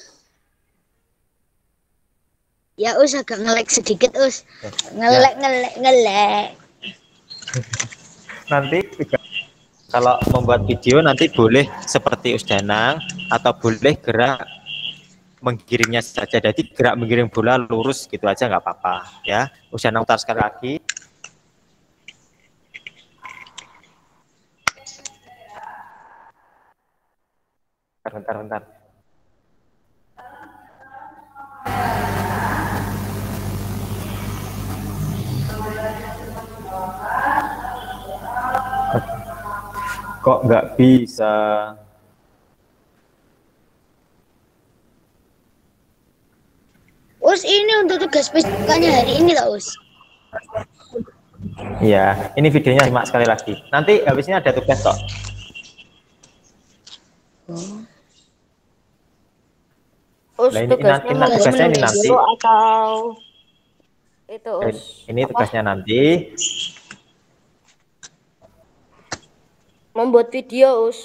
Ya us agak ngelek sedikit us. Ya. Ngelek ngelek ngelek. Nanti juga kalau membuat video nanti boleh seperti Usdanang atau boleh gerak menggiringnya saja. Jadi gerak menggiring bola lurus gitu aja nggak apa-apa ya. Usdanang putar sekali lagi. Bentar, bentar, bentar. Kok nggak bisa? Us ini untuk tugas fisikanya hari ini tak us? Iya, ini videonya simak sekali lagi. Nanti habisnya ada tugas kok. Us Lah, ini- tugasnya ini- mau tugasnya ini nanti. atau itu Eh, us Ini tugasnya nanti. membuat video us.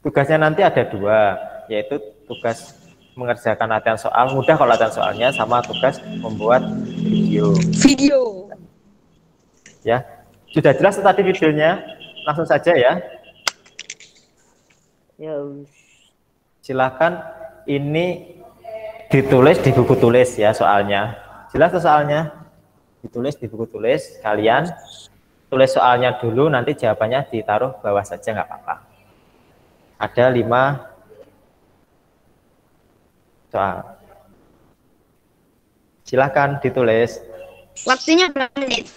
Tugasnya nanti ada dua, yaitu tugas mengerjakan latihan soal mudah kalau latihan soalnya sama tugas membuat video. Video. Ya, sudah jelas tadi videonya. Langsung saja ya. Ya. Silakan ini ditulis di buku tulis ya soalnya. Jelas tuh soalnya? Ditulis di buku tulis. Kalian tulis soalnya dulu, nanti jawabannya ditaruh bawah saja nggak apa-apa. Ada lima soal. Silakan ditulis. Waktunya berapa menit?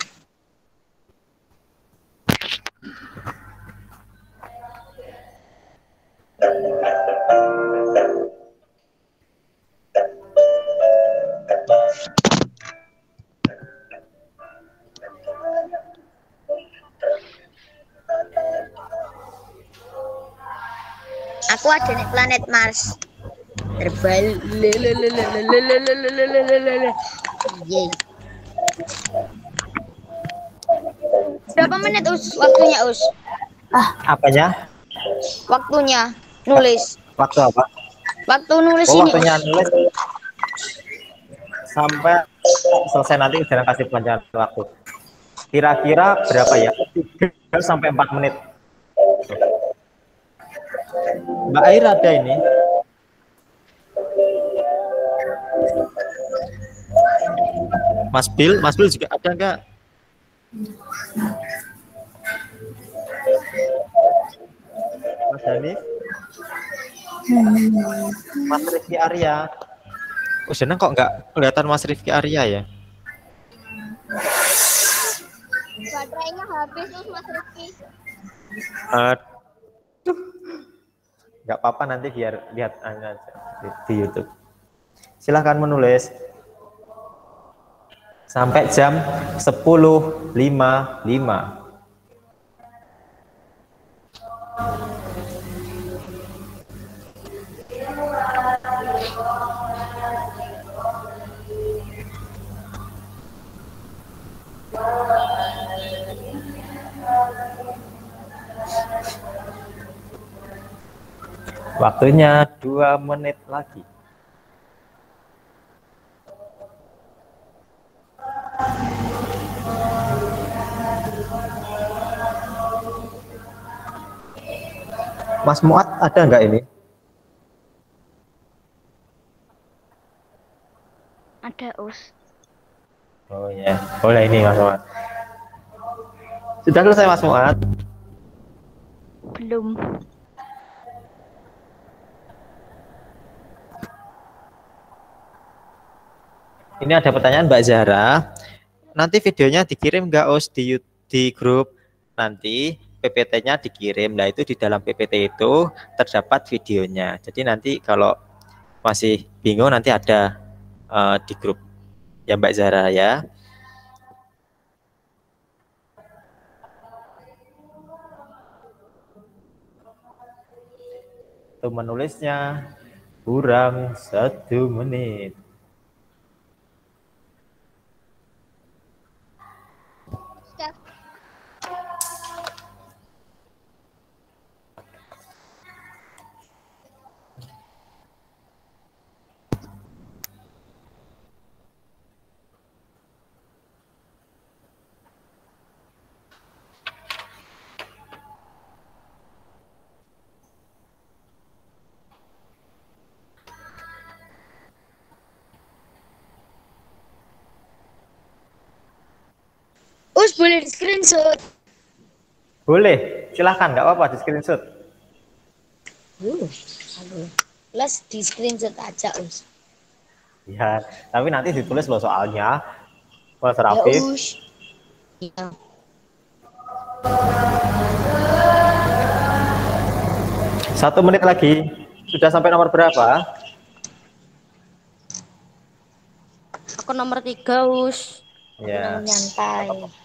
Aku ada di planet Mars. Berapa menit us waktunya us? Apanya? Waktunya nulis. Waktu apa? Waktu nulis Oh, ini. waktunya Us. nulis sampai selesai nanti jangan kasih panjang waktu. Kira-kira berapa ya? 3 sampai 4 menit. Mbak Air ada ini. Mas Bil, Mas Bil juga ada enggak? Mas Hanif? Mas Rifki Arya. Oh, seneng kok nggak kelihatan Mas Rifki Arya ya? Baterainya habis terus Mas Rizky. Aduh. Nggak apa-apa nanti biar lihat aja di, di YouTube. Silahkan menulis. Sampai jam 10.55. Waktunya dua menit lagi. Mas Muat ada nggak ini? Ada us. Oh ya, boleh ini Mas Muat. Sudah selesai Mas Muat? Belum. Ini ada pertanyaan Mbak Zahra. Nanti videonya dikirim nggak Us di di grup? Nanti PPT-nya dikirim. Nah itu di dalam PPT itu terdapat videonya. Jadi nanti kalau masih bingung nanti ada eh, di grup ya Mbak Zahra ya. Menulisnya kurang satu menit. Boleh di screenshot. Boleh, silahkan, nggak apa-apa di screenshot. Uh. Kelas di screenshot aja, Us. Ya, tapi nanti ditulis loh soalnya. Mas Ya, Rafif. Us. Iya. Satu menit lagi. Sudah sampai nomor berapa? Aku nomor tiga, Us. Ya. Nyantai.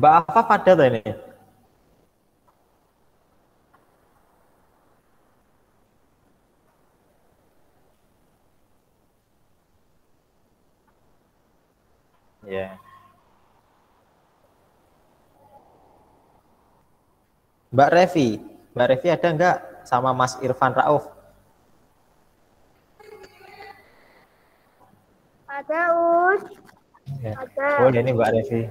Mbak apa pada tuh ini? Ya. Mbak Revi, Mbak Revi ada nggak sama Mas Irfan Rauf? Ada us. Ya. Ada. Oh, ini Mbak Revi.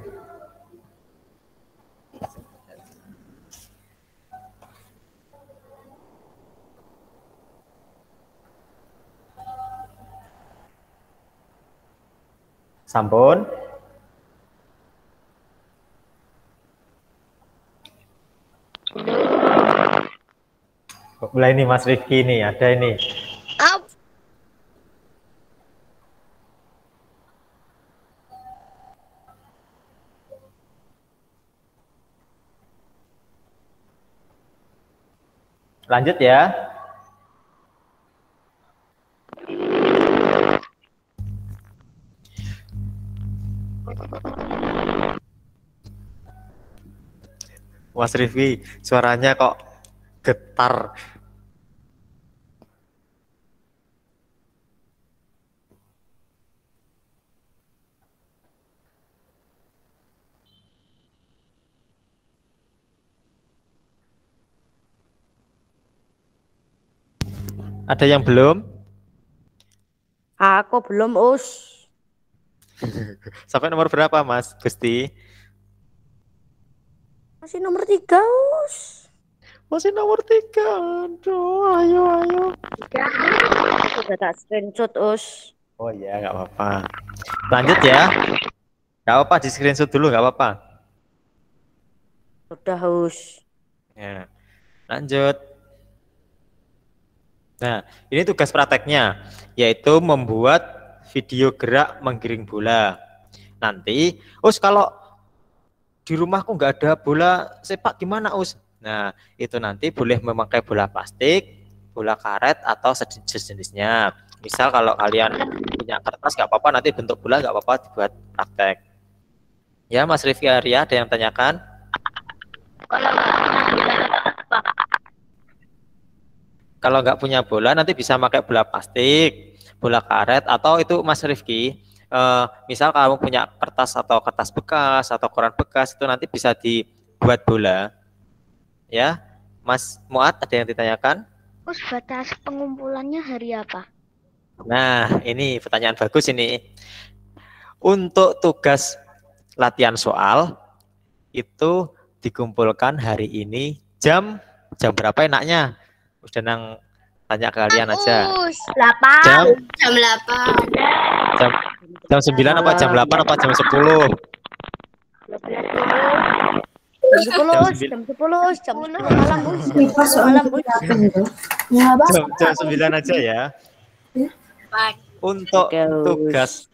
Sampun. Mulai ini Mas Rifki ini ada ini. Up. Lanjut ya. Mas Rifki, suaranya kok getar. Ada yang belum? Aku belum, Us. Sampai nomor berapa, Mas Gusti? Masih nomor tiga, Us. Masih nomor tiga. Aduh, ayo, ayo. Sudah tak screenshot, Us. Oh iya, nggak apa-apa. Lanjut ya. Nggak apa-apa, di screenshot dulu, nggak apa-apa. Sudah, Us. Ya. Lanjut. Nah, ini tugas prakteknya, yaitu membuat video gerak menggiring bola. Nanti, us kalau di rumahku nggak ada bola sepak gimana us? Nah, itu nanti boleh memakai bola plastik, bola karet atau sejenis- sejenisnya. Misal kalau kalian punya kertas nggak apa-apa, nanti bentuk bola nggak apa-apa dibuat praktek. Ya, Mas Rifki Arya, ada yang tanyakan? Kalau nggak punya bola, nanti bisa pakai bola plastik, bola karet, atau itu Mas Rifki, eh, misal kamu punya kertas atau kertas bekas atau koran bekas, itu nanti bisa dibuat bola. Ya, Mas Muat, ada yang ditanyakan? Us batas pengumpulannya hari apa? Nah, ini pertanyaan bagus ini. Untuk tugas latihan soal itu dikumpulkan hari ini jam jam berapa enaknya? Udah nang tanya ke kalian aja. Us. Jam Jam 8. jam jam 9 apa jam 8 apa jam 10? Jam 10, Jam sembil- Jam 10, Us. Jam 10 malam. Malam. Jam, jam 9 aja ya. Untuk tugas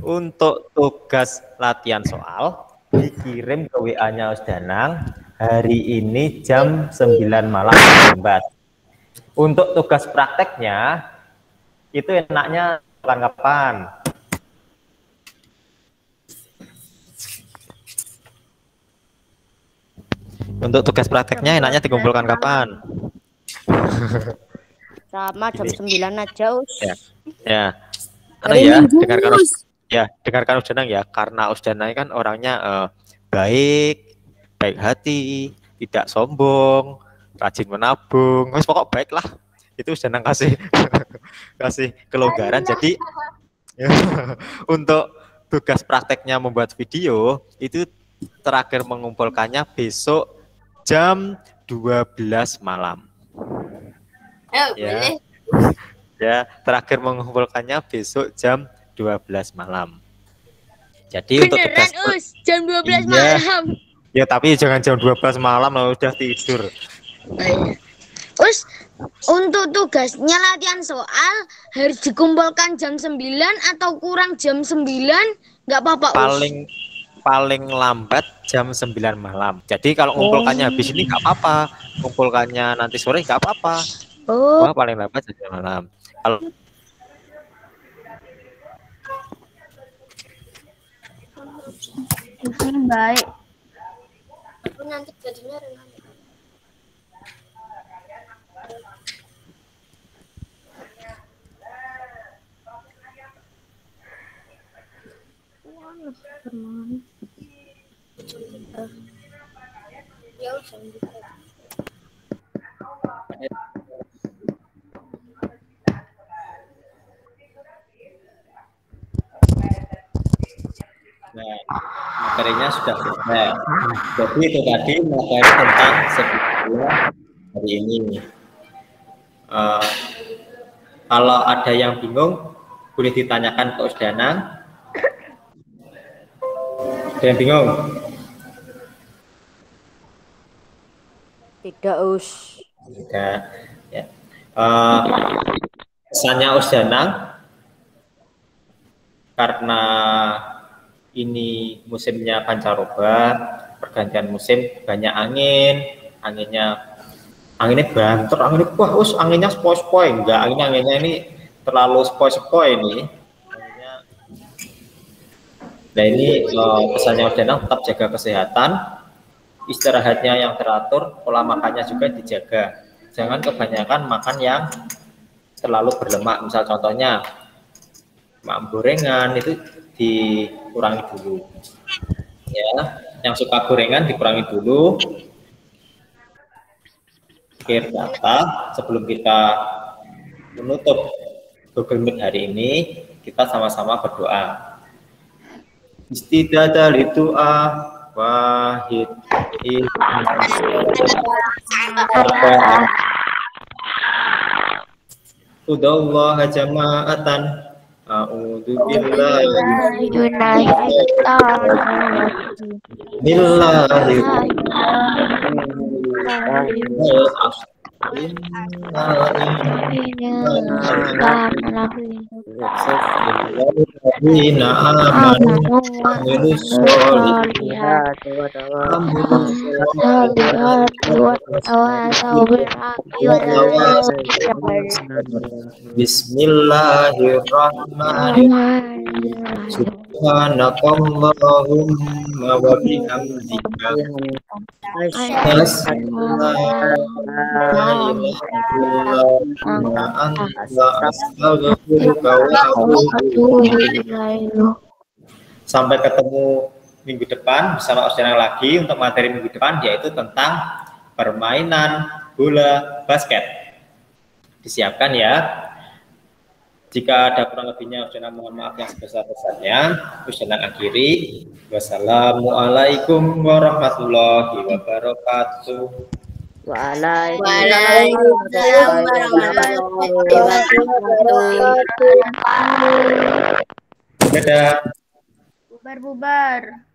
untuk tugas latihan soal dikirim ke WA-nya Danang hari ini jam 9 malam Mbak. Untuk tugas prakteknya itu enaknya kapan kapan? Untuk tugas prakteknya enaknya dikumpulkan kapan? Sama jam 9 aja, Us. Ya. Ya. Anu ya, dengarkan Us, ya, dengarkan Us Danang ya, karena Us Danang kan orangnya eh, baik, baik hati, tidak sombong, rajin menabung, wis pokok baik lah. Itu Us Danang kasih kasih kelonggaran. Jadi untuk tugas prakteknya membuat video itu terakhir mengumpulkannya besok jam 12 malam. Ayo, Ya. boleh. Ya, terakhir mengumpulkannya besok jam 12 malam. Jadi untuk Beneran tugas us jam 12 Iya. malam. ya tapi jangan jam 12 malam lah udah tidur. Oh, iya. Us untuk tugasnya latihan soal harus dikumpulkan jam 9 atau kurang jam 9 nggak apa-apa us. Paling paling lambat jam 9 malam. Jadi kalau ngumpulkannya habis ini nggak apa-apa. Ngumpulkannya nanti sore nggak apa-apa. Oh, Wah, paling lambat jam 9 malam. Kalau Baik. Aku nanti jadinya renang. Gitu. Nah, materinya sudah selesai. Jadi itu tadi materi tentang sebuah hari ini. Eh, kalau ada yang bingung, boleh ditanyakan ke Usdanang. Ada yang bingung? Tidak, Us. Tidak. Ya. Eh, pesannya Usdanang karena ini musimnya pancaroba, pergantian musim banyak angin, anginnya anginnya banter, anginnya wah us anginnya spoi-spoi enggak, anginnya anginnya ini terlalu spoi-spoi ini. Nah ini eh, pesannya Usdanang tetap jaga kesehatan, istirahatnya yang teratur, pola makannya juga dijaga. Jangan kebanyakan makan yang terlalu berlemak. Misal contohnya makan gorengan itu dikurangi dulu. Ya, yang suka gorengan dikurangi dulu. Akhir kata sebelum kita menutup Google Meet hari ini, kita sama-sama berdoa. Istidadal itu ah wahid. Udallaha jama'atan. A'udzu billahi. Billahi Bismillahirrahmanirrahim. Subhanakallahumma wa bihamdika. Asyhadu Sampai ketemu minggu depan bersama Osdana lagi untuk materi minggu depan yaitu tentang permainan bola basket. Disiapkan ya. Jika ada kurang lebihnya Ustaz mohon maaf yang sebesar-besarnya. Ustaz akhiri. Wassalamualaikum warahmatullahi wabarakatuh. Waalaikumsalam warahmatullahi wabarakatuh. Dadah. Bubar-bubar.